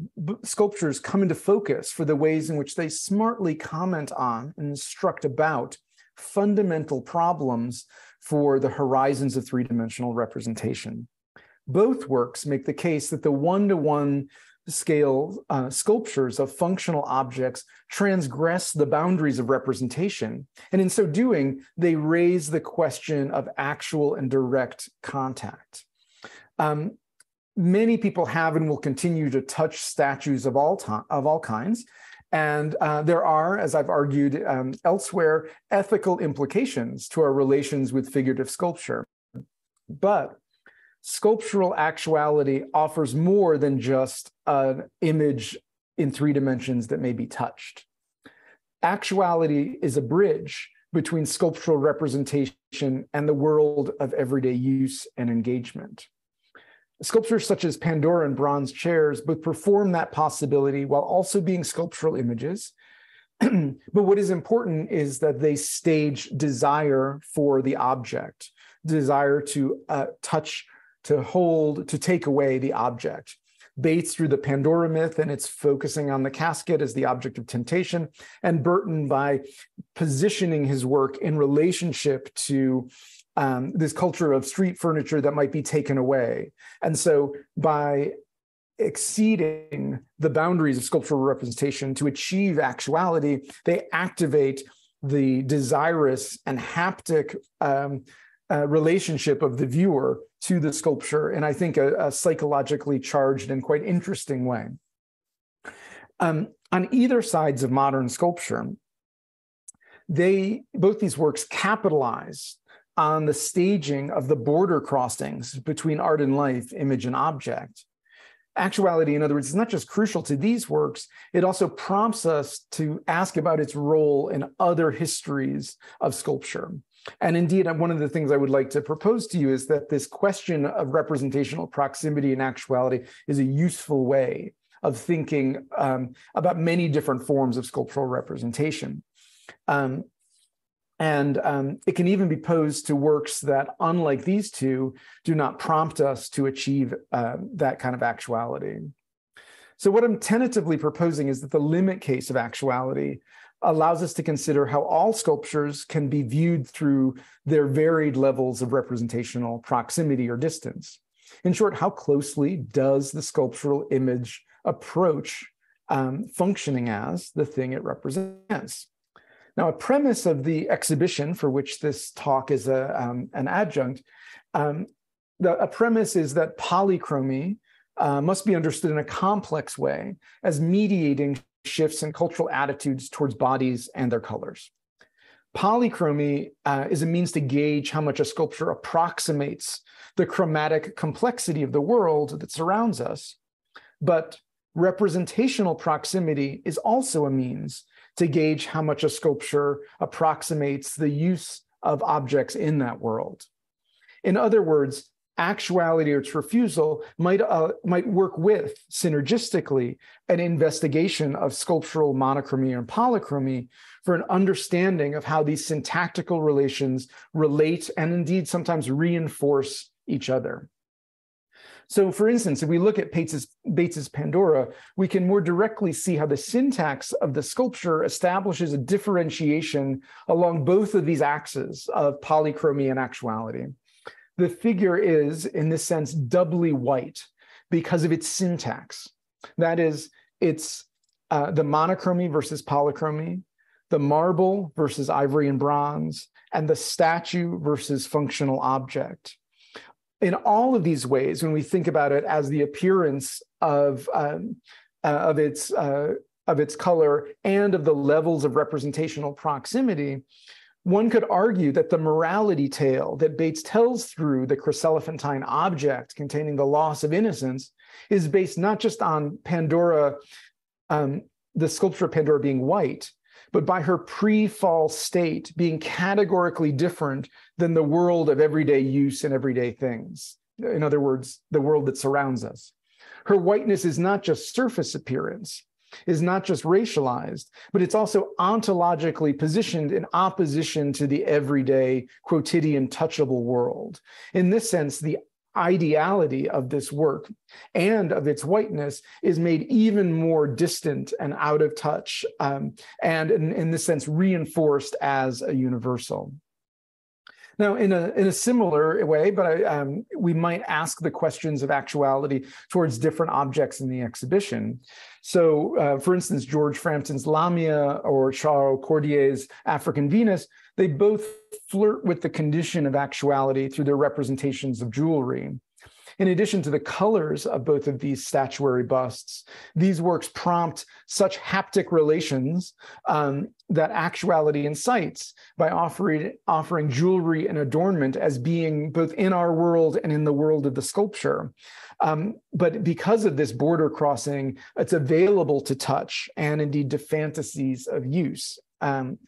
[SPEAKER 3] sculptures come into focus for the ways in which they smartly comment on and instruct about fundamental problems for the horizons of three-dimensional representation. Both works make the case that the one-to-one scale uh, sculptures of functional objects transgress the boundaries of representation. And in so doing, they raise the question of actual and direct contact. Um, many people have and will continue to touch statues of all, of all kinds. And uh, there are, as I've argued um, elsewhere, ethical implications to our relations with figurative sculpture. But sculptural actuality offers more than just an image in three dimensions that may be touched. Actuality is a bridge between sculptural representation and the world of everyday use and engagement. Sculptures such as Pandora and bronze chairs both perform that possibility while also being sculptural images. but what is important is that they stage desire for the object, desire to uh, touch to hold, to take away the object. Bates through the Pandora myth and it's focusing on the casket as the object of temptation, and Burton by positioning his work in relationship to um, this culture of street furniture that might be taken away. And so by exceeding the boundaries of sculptural representation to achieve actuality, they activate the desirous and haptic um, uh, relationship of the viewer to the sculpture in, I think, a, a psychologically charged and quite interesting way. Um, on either sides of modern sculpture, they both these works capitalize on the staging of the border crossings between art and life, image and object. Actuality, in other words, is not just crucial to these works, it also prompts us to ask about its role in other histories of sculpture. And indeed, one of the things I would like to propose to you is that this question of representational proximity and actuality is a useful way of thinking um, about many different forms of sculptural representation. Um, and um, it can even be posed to works that, unlike these two, do not prompt us to achieve uh, that kind of actuality. So, what I'm tentatively proposing is that the limit case of actuality allows us to consider how all sculptures can be viewed through their varied levels of representational proximity or distance. In short, how closely does the sculptural image approach um, functioning as the thing it represents? Now, a premise of the exhibition for which this talk is a, um, an adjunct, um, the, a premise is that polychromy uh, must be understood in a complex way as mediating shifts in cultural attitudes towards bodies and their colors. Polychromy uh, is a means to gauge how much a sculpture approximates the chromatic complexity of the world that surrounds us. But representational proximity is also a means to gauge how much a sculpture approximates the use of objects in that world. In other words, actuality or its refusal might, uh, might work with synergistically an investigation of sculptural monochromy and polychromy for an understanding of how these syntactical relations relate and indeed sometimes reinforce each other. So, for instance, if we look at Bates's, Bates's Pandora, we can more directly see how the syntax of the sculpture establishes a differentiation along both of these axes of polychromy and actuality the figure is, in this sense, doubly white because of its syntax. That is, it's uh, the monochromy versus polychromy, the marble versus ivory and bronze, and the statue versus functional object. In all of these ways, when we think about it as the appearance of, um, uh, of, its, uh, of its color and of the levels of representational proximity, one could argue that the morality tale that Bates tells through the chryselephantine object containing the loss of innocence is based not just on Pandora, um, the sculpture of Pandora being white, but by her pre fall state being categorically different than the world of everyday use and everyday things. In other words, the world that surrounds us. Her whiteness is not just surface appearance, is not just racialized, but it's also ontologically positioned in opposition to the everyday, quotidian, touchable world. In this sense, the ideality of this work and of its whiteness is made even more distant and out of touch, um, and in, in this sense, reinforced as a universal. Now, in a in a similar way, but I, um, we might ask the questions of actuality towards different objects in the exhibition. So, uh, for instance, George Frampton's Lamia or Charles Cordier's African Venus, they both flirt with the condition of actuality through their representations of jewelry. In addition to the colors of both of these statuary busts, these works prompt such haptic relations um, that actuality incites by offering, offering jewelry and adornment as being both in our world and in the world of the sculpture. Um, but because of this border crossing, it's available to touch and indeed to fantasies of use. Um,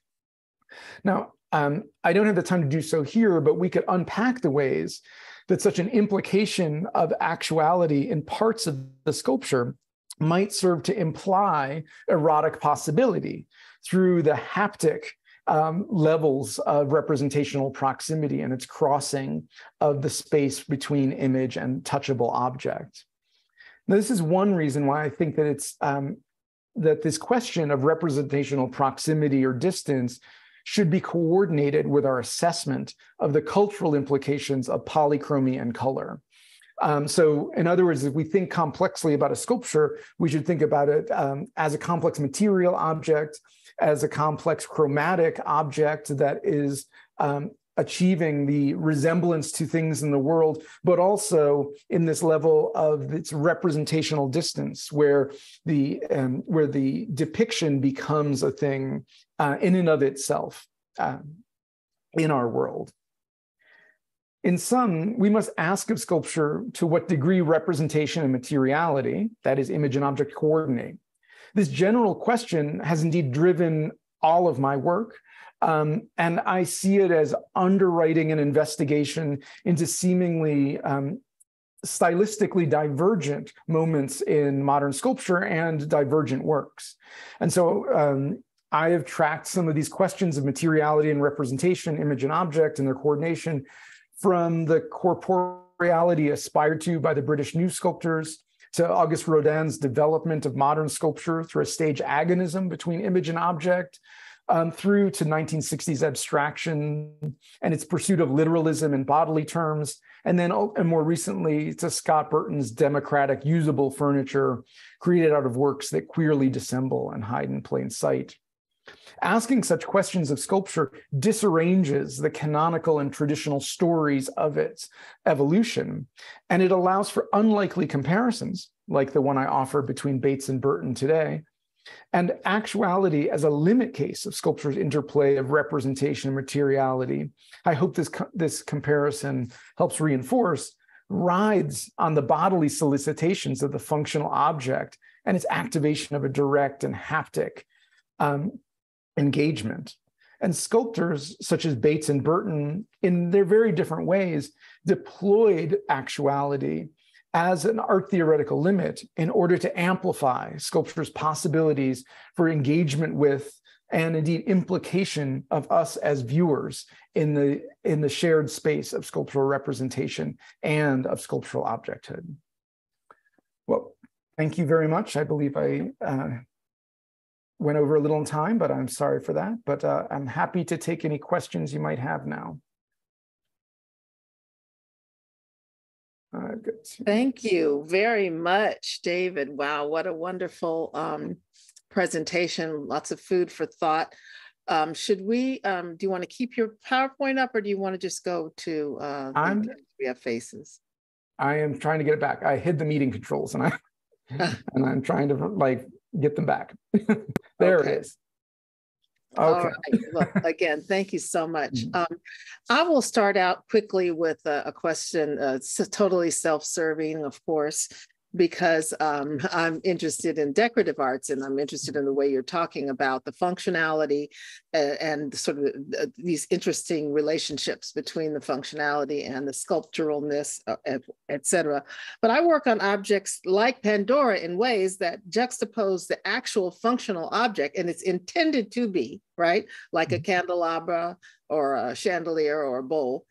[SPEAKER 3] now, um, I don't have the time to do so here, but we could unpack the ways that such an implication of actuality in parts of the sculpture might serve to imply erotic possibility through the haptic um, levels of representational proximity and its crossing of the space between image and touchable object. Now, this is one reason why I think that it's um, that this question of representational proximity or distance should be coordinated with our assessment of the cultural implications of polychromy and color. Um, so, in other words, if we think complexly about a sculpture, we should think about it um, as a complex material object, as a complex chromatic object that is um, achieving the resemblance to things in the world, but also in this level of its representational distance, where the um, where the depiction becomes a thing uh, in and of itself uh, in our world. In sum, we must ask of sculpture to what degree representation and materiality, that is, image and object, coordinate. This general question has indeed driven all of my work, um, and I see it as underwriting an investigation into seemingly um, stylistically divergent moments in modern sculpture and divergent works. And so um, I have tracked some of these questions of materiality and representation, image and object, and their coordination from the corporeality aspired to by the British new sculptors to Auguste Rodin's development of modern sculpture through a stage agonism between image and object, um, through to 1960s abstraction and its pursuit of literalism in bodily terms, and then oh, and more recently to Scott Burton's democratic usable furniture created out of works that queerly dissemble and hide in plain sight. Asking such questions of sculpture disarranges the canonical and traditional stories of its evolution, and it allows for unlikely comparisons, like the one I offer between Bates and Burton today, and actuality as a limit case of sculpture's interplay of representation and materiality. I hope this, this comparison helps reinforce rides on the bodily solicitations of the functional object and its activation of a direct and haptic um, engagement. And sculptors such as Bates and Burton, in their very different ways, deployed actuality as an art theoretical limit in order to amplify sculpture's possibilities for engagement with and indeed implication of us as viewers in the in the shared space of sculptural representation and of sculptural objecthood. Well, thank you very much. I believe I uh, went over a little in time, but I'm sorry for that. But uh, I'm happy to take any questions you might have now.
[SPEAKER 4] Uh, Thank you very much, David. Wow, what a wonderful um, presentation. Lots of food for thought. Um, should we, um, do you want to keep your PowerPoint up or do you want to just go to uh, I'm, we have faces?
[SPEAKER 3] I am trying to get it back. I hid the meeting controls and I and I'm trying to like get them back. there okay. it is.
[SPEAKER 4] Okay. Well, again, thank you so much. Mm-hmm. Um, I will start out quickly with a, a question, uh, totally self-serving, of course. Because um, I'm interested in decorative arts and I'm interested in the way you're talking about the functionality and, and sort of the, these interesting relationships between the functionality and the sculpturalness, uh, et cetera. But I work on objects like Pandora in ways that juxtapose the actual functional object and it's intended to be, right? Like a mm-hmm. candelabra or a chandelier or a bowl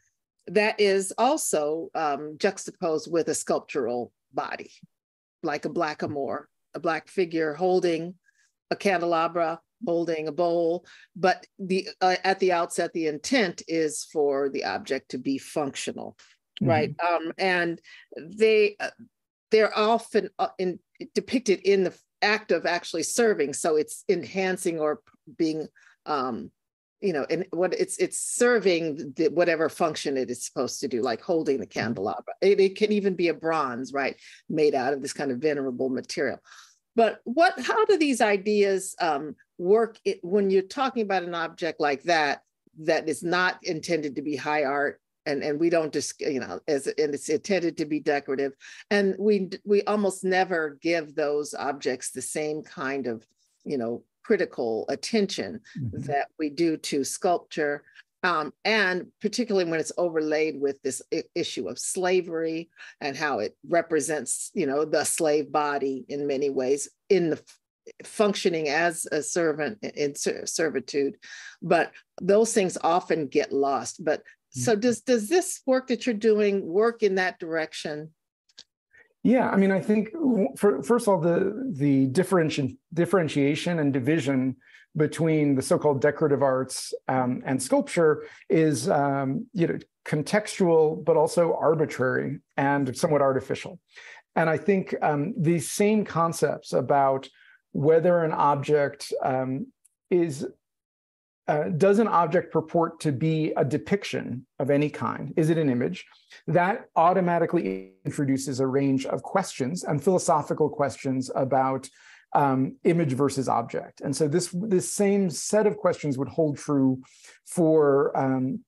[SPEAKER 4] that is also um, juxtaposed with a sculptural body, like a blackamoor, a black figure holding a candelabra, holding a bowl. But the uh, at the outset, the intent is for the object to be functional, mm-hmm. right? Um, and they uh, they're often uh, in, depicted in the act of actually serving, so it's enhancing or being um, you know, and what it's it's serving the, whatever function it is supposed to do, like holding the mm-hmm. candelabra. It, it can even be a bronze, right, made out of this kind of venerable material. But what? How do these ideas um, work it, when you're talking about an object like that that is not intended to be high art? And, and we don't just you know as and it's intended to be decorative and we we almost never give those objects the same kind of you know critical attention mm-hmm. that we do to sculpture. Um, and particularly when it's overlaid with this I- issue of slavery and how it represents, you know, the slave body in many ways in the functioning as a servant in servitude but those things often get lost but so mm-hmm. does does this work that you're doing work in that direction
[SPEAKER 3] yeah, I mean, I think for, first of all, the the differenti- differentiation and division between the so-called decorative arts um, and sculpture is, um, you know, contextual, but also arbitrary and somewhat artificial. And I think um, these same concepts about whether an object um, is uh, does an object purport to be a depiction of any kind? Is it an image? That automatically introduces a range of questions and philosophical questions about um, image versus object. And so this, this same set of questions would hold true for, um,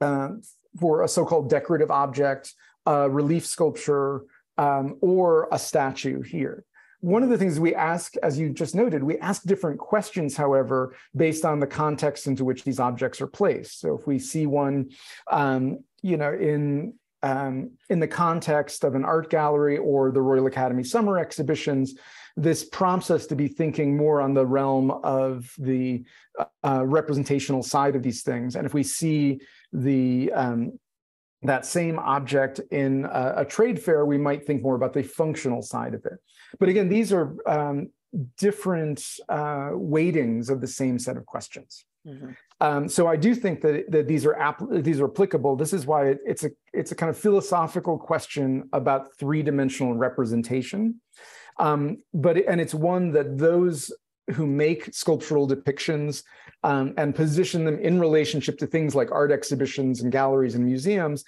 [SPEAKER 3] uh, for a so-called decorative object, a relief sculpture, um, or a statue here. One of the things we ask, as you just noted, we ask different questions, however, based on the context into which these objects are placed. So if we see one, um, you know, in um, in the context of an art gallery or the Royal Academy summer exhibitions, this prompts us to be thinking more on the realm of the uh, representational side of these things. And if we see the um, that same object in a, a, trade fair, we might think more about the functional side of it. But again, these are um, different uh, weightings of the same set of questions. Mm-hmm. Um, so I do think that, that these are app- these are applicable. This is why it, it's a it's a kind of philosophical question about three dimensional representation, um, but and it's one that those who make sculptural depictions um, and position them in relationship to things like art exhibitions and galleries and museums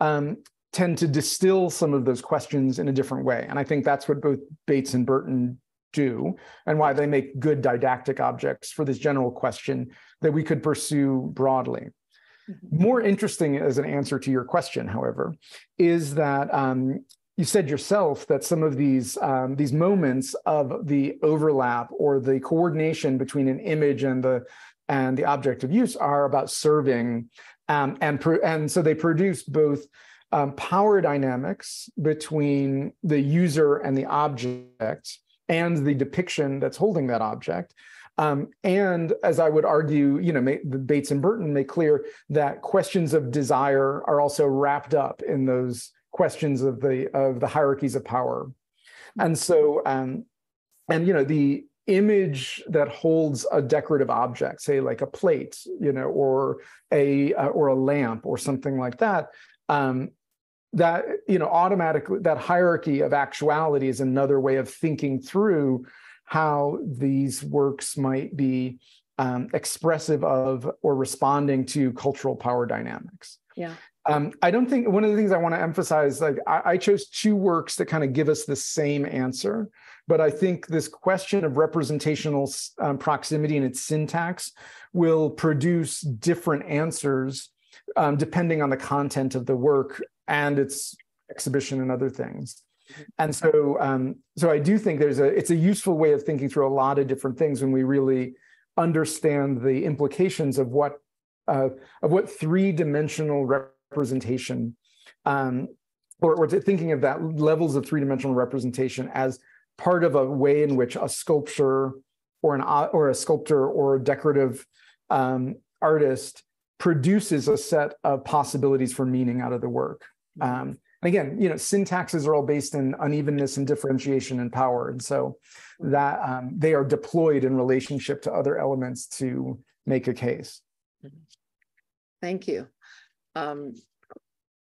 [SPEAKER 3] um, tend to distill some of those questions in a different way. And I think that's what both Bates and Burton do and why they make good didactic objects for this general question that we could pursue broadly. Mm-hmm. More interesting as an answer to your question, however, is that um, you said yourself that some of these um, these moments of the overlap or the coordination between an image and the and the object of use are about serving um, and and so they produce both um, power dynamics between the user and the object and the depiction that's holding that object. Um, and as I would argue, you know, Bates and Burton make clear that questions of desire are also wrapped up in those questions of the of the hierarchies of power. And so, um, and you know, the image that holds a decorative object, say like a plate, you know, or a uh, or a lamp or something like that, um, that you know automatically that hierarchy of actuality is another way of thinking through how these works might be um, expressive of or responding to cultural power dynamics.
[SPEAKER 4] Yeah.
[SPEAKER 3] Um, I don't think one of the things I want to emphasize, like I, I chose two works that kind of give us the same answer, but I think this question of representational um, proximity and its syntax will produce different answers um, depending on the content of the work and its exhibition and other things. And so, um, so I do think there's a it's a useful way of thinking through a lot of different things when we really understand the implications of what uh, of what three dimensional representation, um, or, or thinking of that levels of three dimensional representation as part of a way in which a sculpture or an or a sculptor or a decorative um, artist produces a set of possibilities for meaning out of the work. Mm-hmm. Um, and again, you know, syntaxes are all based in unevenness and differentiation and power, and so that um, they are deployed in relationship to other elements to make a case. Mm-hmm.
[SPEAKER 4] Thank you, um,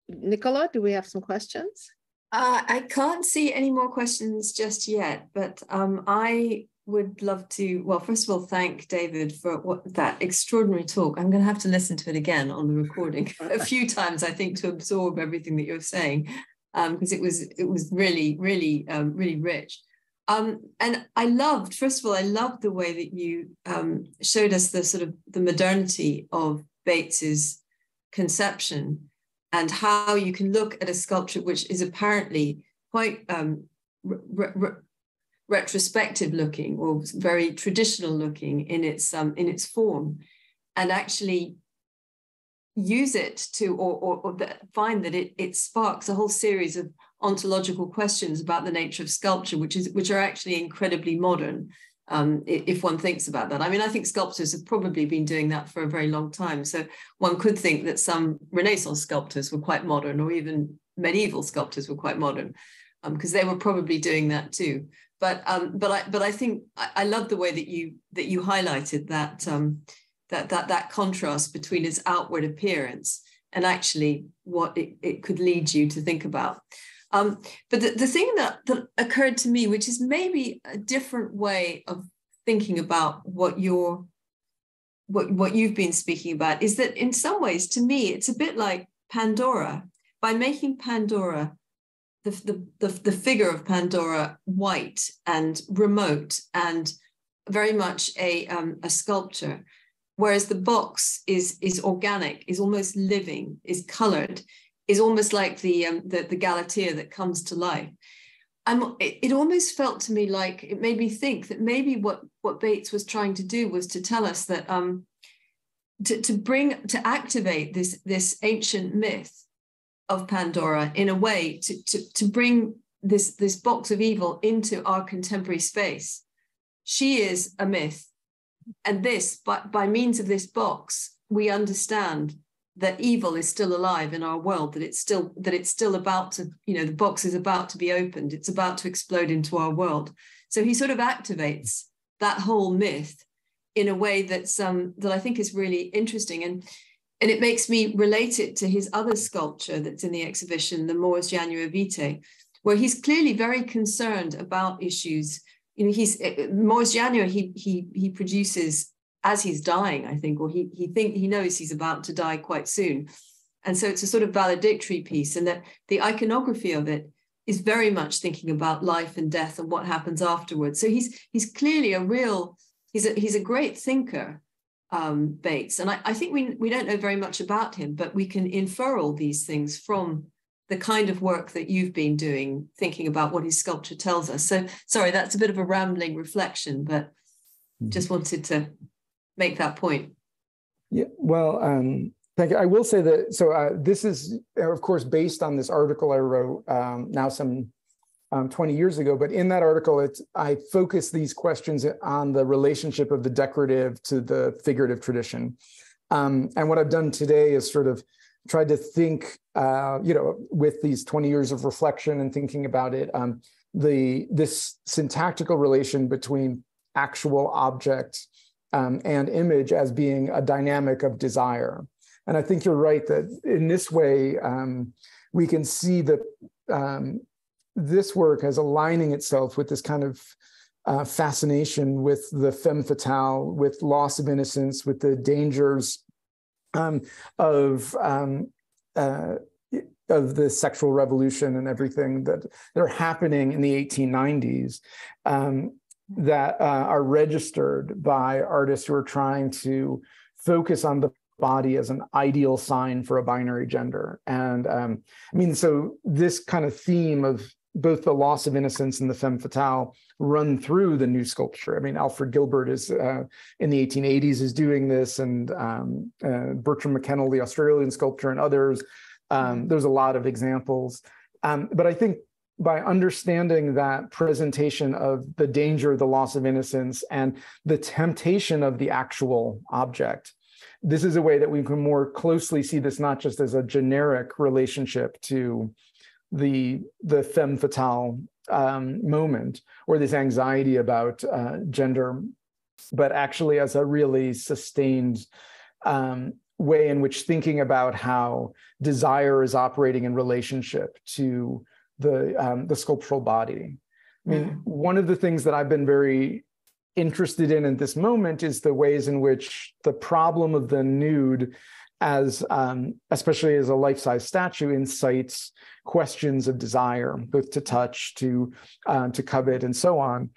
[SPEAKER 4] Nicola. Do we have some questions?
[SPEAKER 2] Uh, I can't see any more questions just yet, but um, I would love to, well, first of all, thank David for what that extraordinary talk. I'm going to have to listen to it again on the recording a few times, I think, to absorb everything that you're saying, because um, it was it was really, really, um, really rich. Um, and I loved, first of all, I loved the way that you um, showed us the sort of the modernity of Bates's conception and how you can look at a sculpture which is apparently quite um, retrospective looking or very traditional looking in its um, in its form, and actually use it to or, or, or find that it, it sparks a whole series of ontological questions about the nature of sculpture, which is which are actually incredibly modern. Um, if one thinks about that. I mean, I think sculptors have probably been doing that for a very long time. So one could think that some Renaissance sculptors were quite modern, or even medieval sculptors were quite modern, because um, they were probably doing that too but um, but I but I think I, I, love the way that you that you highlighted that um, that that that contrast between his outward appearance and actually what it, it could lead you to think about. Um, but the, the thing that, that occurred to me, which is maybe a different way of thinking about what you're what, what you've been speaking about, is that in some ways, to me, it's a bit like Pandora. By making Pandora the, the, the, the figure of Pandora white and remote and very much a, um, a sculpture, whereas the box is, is organic, is almost living, is colored, is almost like the, um, the, the Galatea that comes to life. I'm, it, almost felt to me like it made me think that maybe what, what Bates was trying to do was to tell us that um, to, to bring to activate this this ancient myth of Pandora in a way to, to, to bring this, this box of evil into our contemporary space. She is a myth. And this, by, by means of this box, we understand that evil is still alive in our world, that it's still that it's still about to, you know, the box is about to be opened, it's about to explode into our world. So he sort of activates that whole myth in a way that's um, that I think is really interesting. And and it makes me relate it to his other sculpture that's in the exhibition, the Mors Janua Vitae, where he's clearly very concerned about issues. You know, he's eh, Mors Janua, he he he produces as he's dying, I think, or he he think he knows he's about to die quite soon. And so it's a sort of valedictory piece, and that the iconography of it is very much thinking about life and death and what happens afterwards. So he's he's clearly a real he's a he's a great thinker um, Bates. And I, I, think we, we don't know very much about him, but we can infer all these things from the kind of work that you've been doing, thinking about what his sculpture tells us. So, sorry, that's a bit of a rambling reflection, but mm-hmm. just wanted to make that point.
[SPEAKER 3] Yeah, well, um, thank you. I will say that, so uh, this is, of course, based on this article I wrote um, now some um, 20 years ago. But in that article, it's I focus these questions on the relationship of the decorative to the figurative tradition. Um, and what I've done today is sort of tried to think, uh, you know, with these 20 years of reflection and thinking about it, um, the this syntactical relation between actual object um, and image as being a dynamic of desire. And I think you're right that in this way, um, we can see that um, this work as aligning itself with this kind of uh, fascination with the femme fatale, with loss of innocence, with the dangers um, of um, uh, of the sexual revolution and everything that, that are happening in the 1890s um, that uh, are registered by artists who are trying to focus on the body as an ideal sign for a binary gender. And um, I mean, so this kind of theme of both the loss of innocence and the femme fatale run through the new sculpture. I mean, Alfred Gilbert is uh, in the 1880s is doing this, and um, uh, Bertram Mackennal, the Australian sculptor, and others. Um, there's a lot of examples, um, but I think by understanding that presentation of the danger, the loss of innocence, and the temptation of the actual object, this is a way that we can more closely see this not just as a generic relationship to the the femme fatale um, moment or this anxiety about uh, gender, but actually as a really sustained um, way in which thinking about how desire is operating in relationship to the um, the sculptural body. I mean, mm. one of the things that I've been very interested in at this moment is the ways in which the problem of the nude as um, especially as a life-size statue incites questions of desire both to touch to uh, to covet and so on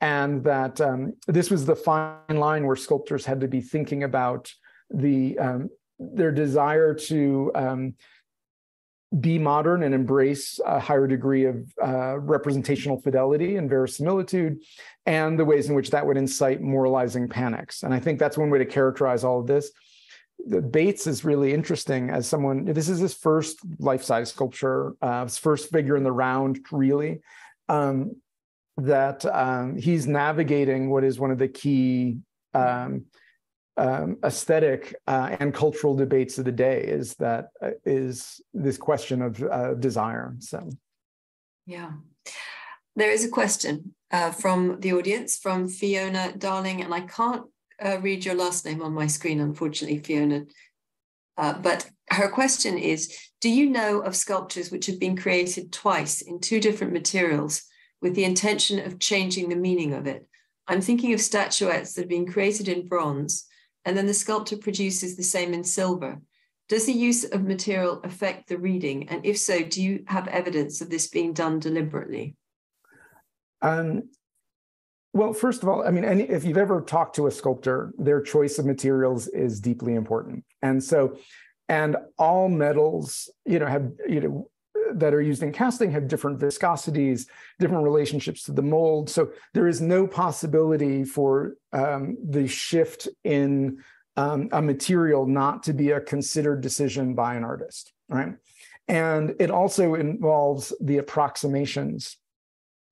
[SPEAKER 3] and that um, this was the fine line where sculptors had to be thinking about the um, their desire to um, be modern and embrace a higher degree of uh, representational fidelity and verisimilitude, and the ways in which that would incite moralizing panics. And I think that's one way to characterize all of this. Bates is really interesting as someone. This is his first life-size sculpture, uh, his first figure in the round, really. Um, that um, he's navigating what is one of the key um, um, aesthetic uh, and cultural debates of the day is that uh, is this question of uh, desire. So,
[SPEAKER 2] yeah, there is a question uh, from the audience from Fiona Darling, and I can't uh, read your last name on my screen, unfortunately, Fiona. Uh, but her question is Do you know of sculptures which have been created twice in two different materials with the intention of changing the meaning of it? I'm thinking of statuettes that have been created in bronze and then the sculptor produces the same in silver. Does the use of material affect the reading? And if so, do you have evidence of this being done deliberately?
[SPEAKER 3] Um, well, first of all, I mean, any, if you've ever talked to a sculptor, their choice of materials is deeply important. And so, and all metals, you know, have, you know, that are used in casting have different viscosities, different relationships to the mold. So there is no possibility for um, the shift in um, a material not to be a considered decision by an artist, right? And it also involves the approximations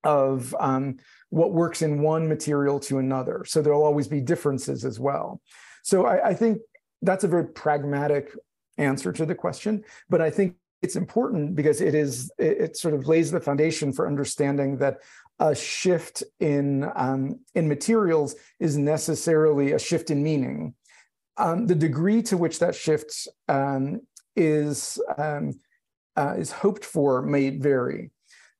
[SPEAKER 3] of um, what works in one material to another. So there'll always be differences as well. So I, I think that's a very pragmatic answer to the question. But I think it's important because it is it, it, sort of lays the foundation for understanding that a shift in um, in materials is necessarily a shift in meaning. Um, the degree to which that shift um, is um, uh, is hoped for may vary.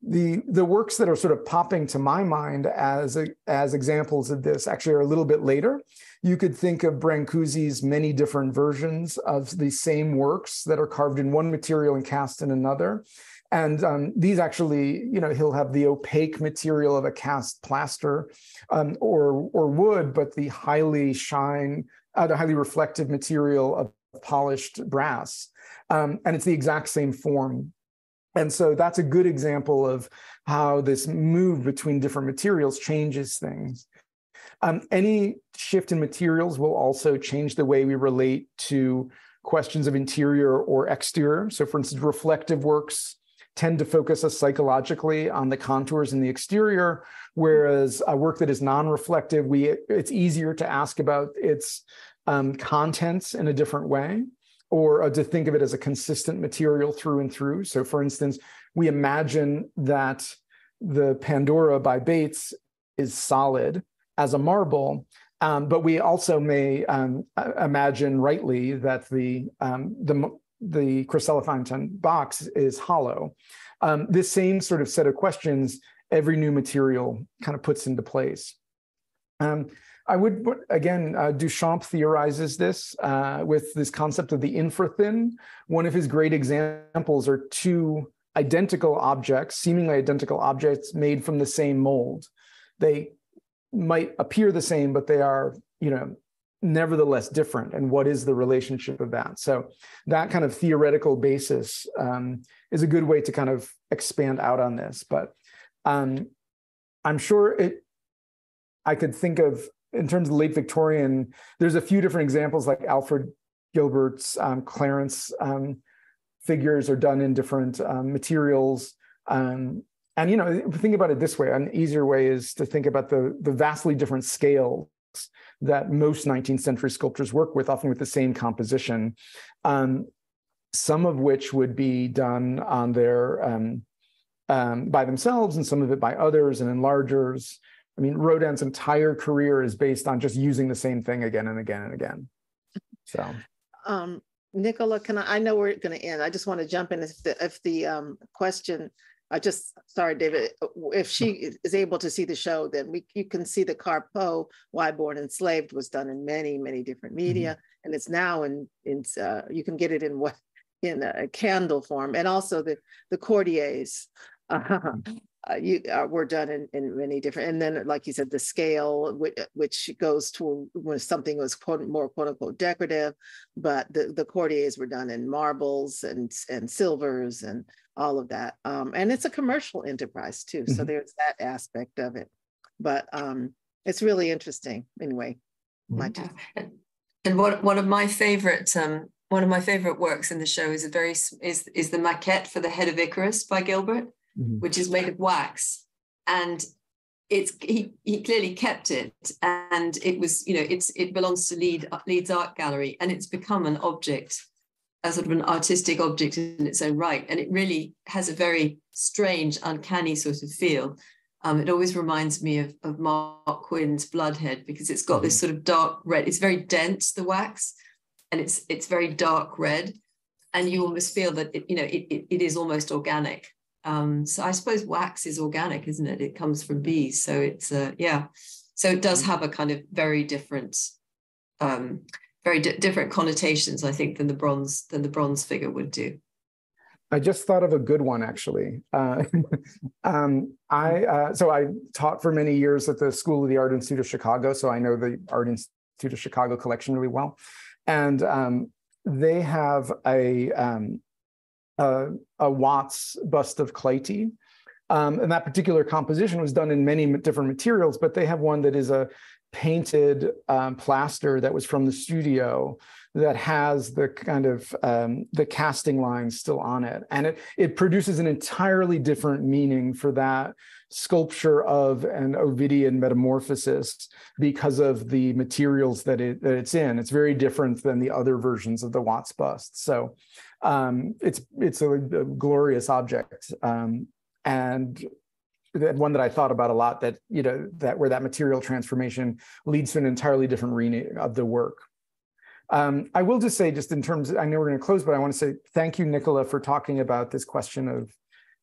[SPEAKER 3] The the works that are sort of popping to my mind as a, as examples of this actually are a little bit later. You could think of Brancusi's many different versions of the same works that are carved in one material and cast in another. And um, these actually, you know, he'll have the opaque material of a cast plaster um, or, or wood, but the highly shine, uh, the highly reflective material of polished brass. Um, and it's the exact same form. And so that's a good example of how this move between different materials changes things. Um, any shift in materials will also change the way we relate to questions of interior or exterior. So, for instance, reflective works tend to focus us psychologically on the contours in the exterior, whereas a work that is non-reflective, we it's easier to ask about its um, contents in a different way, or uh, to think of it as a consistent material through and through. So, for instance, we imagine that the Pandora by Bates is solid, as a marble. Um, but we also may um, imagine rightly that the um, the the chryselephantine box is hollow. Um, this same sort of set of questions, every new material kind of puts into place. Um, I would again, uh, Duchamp theorizes this uh, with this concept of the infrathin. One of his great examples are two identical objects, seemingly identical objects made from the same mold. They might appear the same, but they are, you know, nevertheless different and what is the relationship of that so that kind of theoretical basis um, is a good way to kind of expand out on this but um, i'm sure it i could think of in terms of late victorian there's a few different examples like alfred gilbert's um, clarence um, figures are done in different um, materials um, and you know think about it this way an easier way is to think about the the vastly different scales that most 19th century sculptors work with, often with the same composition, um, some of which would be done on their um, by themselves and some of it by others and enlargers. I mean, Rodin's entire career is based on just using the same thing again and again and again. So,
[SPEAKER 4] um, Nicola, can I? I know we're going to end. I just want to jump in if the if the um, question I just sorry, David. If she is able to see the show, then we you can see the Carpeaux Why Born Enslaved was done in many many different mm-hmm. media, mm-hmm. and it's now in in uh, you can get it in what in a candle form, and also the the Cordiers. Uh, uh, you uh, were done in, in many different, and then like you said, the scale which, which goes to when something was quote more quote unquote decorative, but the the Cordiers were done in marbles and and silvers and all of that. Um, and it's a commercial enterprise too. So mm-hmm. there's that aspect of it. But um, it's really interesting anyway. My
[SPEAKER 2] yeah. And one, one of my favorite um, one of my favorite works in the show is a very is is the maquette for the head of Icarus by Gilbert, mm-hmm. which is made of wax. And it's he he clearly kept it and it was you know it's it belongs to Leeds Leeds Art Gallery and it's become an object a sort of an artistic object in its own right. And it really has a very strange, uncanny sort of feel. Um, it always reminds me of, of Marc Quinn's Bloodhead because it's got this mm-hmm. sort of dark red. It's very dense, the wax, and it's it's very dark red. And you almost feel that it, you know it, it, it is almost organic. Um, so I suppose wax is organic, isn't it? It comes from bees. So it's uh, yeah. So it does mm-hmm. have a kind of very different um, very different connotations, I think, than the bronze than the bronze figure would do.
[SPEAKER 3] I just thought of a good one actually. Uh, um, I uh, so I taught for many years at the School of the Art Institute of Chicago, so I know the Art Institute of Chicago collection really well, and um, they have a, um, a, a Watts bust of Clytie. Um, and that particular composition was done in many different materials, but they have one that is a painted um, plaster that was from the studio that has the kind of um, the casting lines still on it. And it it produces an entirely different meaning for that sculpture of an ovidian metamorphosis because of the materials that it that it's in. It's very different than the other versions of the watts bust. So um, it's it's a, a glorious object um, and one that I thought about a lot that you know that where that material transformation leads to an entirely different reading of the work. Um, I will just say, just in terms, I know we're going to close, but I want to say thank you, Nicola, for talking about this question of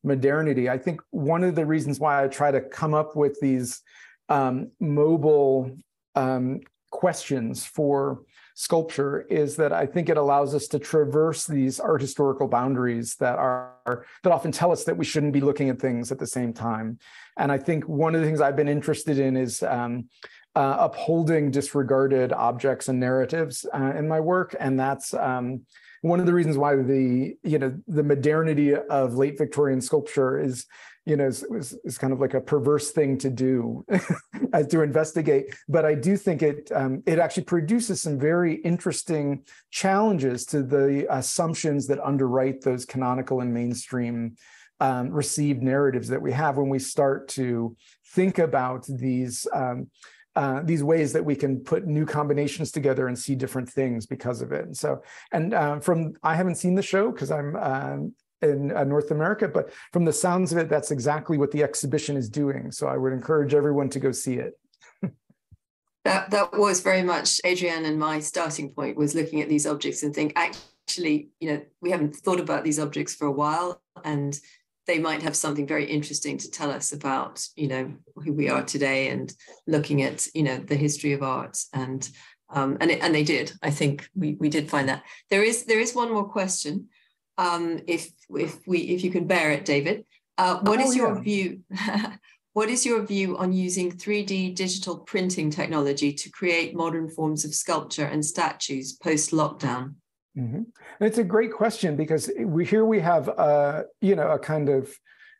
[SPEAKER 3] modernity. I think one of the reasons why I try to come up with these um, mobile um, questions for sculpture is that I think it allows us to traverse these art historical boundaries that are that often tell us that we shouldn't be looking at things at the same time. And I think one of the things I've been interested in is um, uh, upholding disregarded objects and narratives uh, in my work, and that's um, one of the reasons why the you know the modernity of late Victorian sculpture is you know, is, is, kind of like a perverse thing to do, as to investigate. But I do think it um, it actually produces some very interesting challenges to the assumptions that underwrite those canonical and mainstream um, received narratives that we have when we start to think about these. Um, uh, these ways that we can put new combinations together and see different things because of it. And so, and uh, from I haven't seen the show because I'm um, in uh, North America, but from the sounds of it, that's exactly what the exhibition is doing. So I would encourage everyone to go see it.
[SPEAKER 2] that that was very much Adrienne and my starting point was looking at these objects and think actually, you know, we haven't thought about these objects for a while, and they might have something very interesting to tell us about, you know, who we are today and looking at, you know, the history of art and um, and it, and they did. I think we we did find that there is there is one more question um, if if we if you can bear it, David. Uh, what oh, is your yeah. view? what is your view on using 3D digital printing technology to create modern forms of sculpture and statues post lockdown?
[SPEAKER 3] Mm-hmm. It's a great question because we here we have a you know a kind of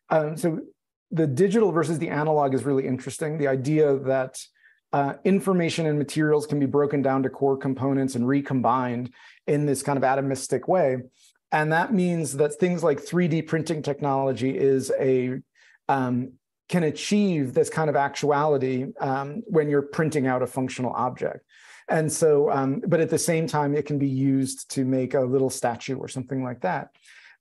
[SPEAKER 3] um, so the digital versus the analog is really interesting. The idea that uh, information and materials can be broken down to core components and recombined in this kind of atomistic way, and that means that things like 3D printing technology is a um, can achieve this kind of actuality um, when you're printing out a functional object. And so, um, but at the same time, it can be used to make a little statue or something like that.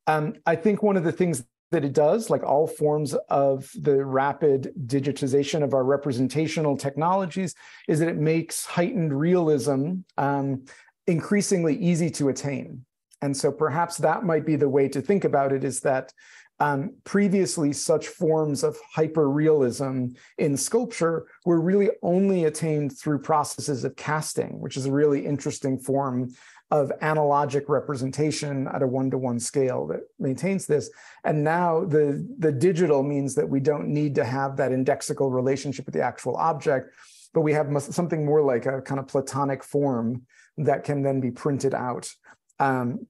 [SPEAKER 3] Um, I think one of the things that it does, like all forms of the rapid digitization of our representational technologies, is that it makes heightened realism um, increasingly easy to attain. And so perhaps that might be the way to think about it is that um, previously, such forms of hyperrealism in sculpture were really only attained through processes of casting, which is a really interesting form of analogic representation at a one-to-one scale that maintains this. And now the, the digital means that we don't need to have that indexical relationship with the actual object, but we have something more like a kind of platonic form that can then be printed out. Um,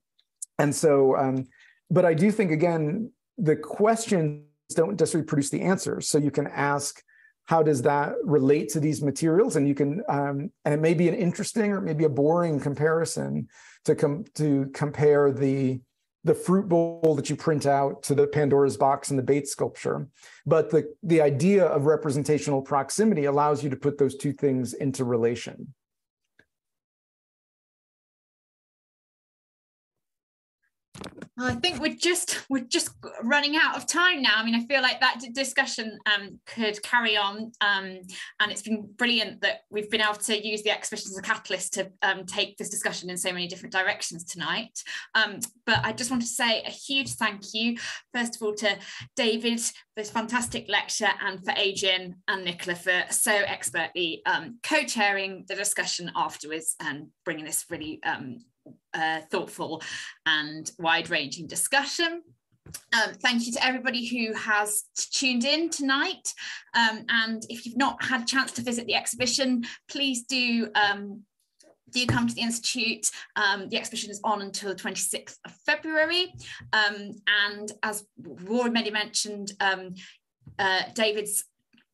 [SPEAKER 3] and so, um, but I do think, again, the questions don't necessarily produce the answers. So you can ask, how does that relate to these materials? And you can, um, and it may be an interesting or maybe a boring comparison to come to compare the the fruit bowl that you print out to the Pandora's box and the Bates sculpture. But the, the idea of representational proximity allows you to put those two things into relation.
[SPEAKER 1] I think we're just we're just running out of time now. I mean, I feel like that discussion um, could carry on, um, and it's been brilliant that we've been able to use the exhibition as a catalyst to um, take this discussion in so many different directions tonight. Um, but I just want to say a huge thank you, first of all, to David for this fantastic lecture, and for Adrienne and Nicola for so expertly um, co-chairing the discussion afterwards and bringing this really um, uh, thoughtful and wide-ranging discussion. Um, thank you to everybody who has tuned in tonight. Um, and if you've not had a chance to visit the exhibition, please do um, do come to the Institute. Um, the exhibition is on until the 26th of February. Um, and as already mentioned, um, uh, David's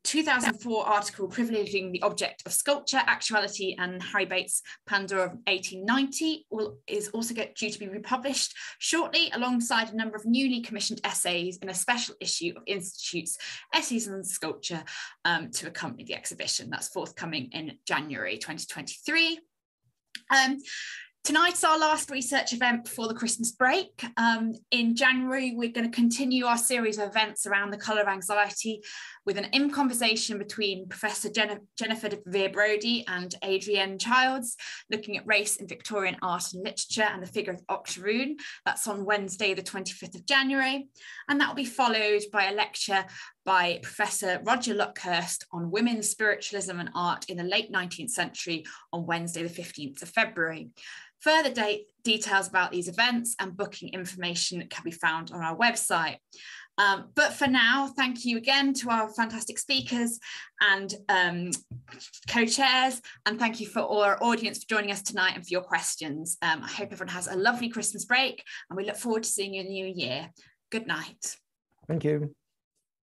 [SPEAKER 1] 2004 article privileging the object of sculpture, actuality, and Harry Bates' Pandora of 1890 will, is also get, due to be republished shortly, alongside a number of newly commissioned essays in a special issue of Institute's Essays on Sculpture um, to accompany the exhibition. That's forthcoming in January 2023. Um, Tonight's our last research event before the Christmas break. Um, in January, we're going to continue our series of events around the colour of anxiety with an in conversation between Professor Jennifer DeVere Brody and Adrienne Childs, looking at race in Victorian art and literature and the figure of Octoroon. That's on Wednesday, the 25th of January. And that will be followed by a lecture by Professor Roger Luckhurst on women's spiritualism and art in the late 19th century on Wednesday, the 15th of February. Further date, details about these events and booking information can be found on our website. Um, but for now, thank you again to our fantastic speakers and um, co-chairs, and thank you for all our audience for joining us tonight and for your questions. Um, I hope everyone has a lovely Christmas break, and we look forward to seeing you in the new year. Good night.
[SPEAKER 3] Thank you.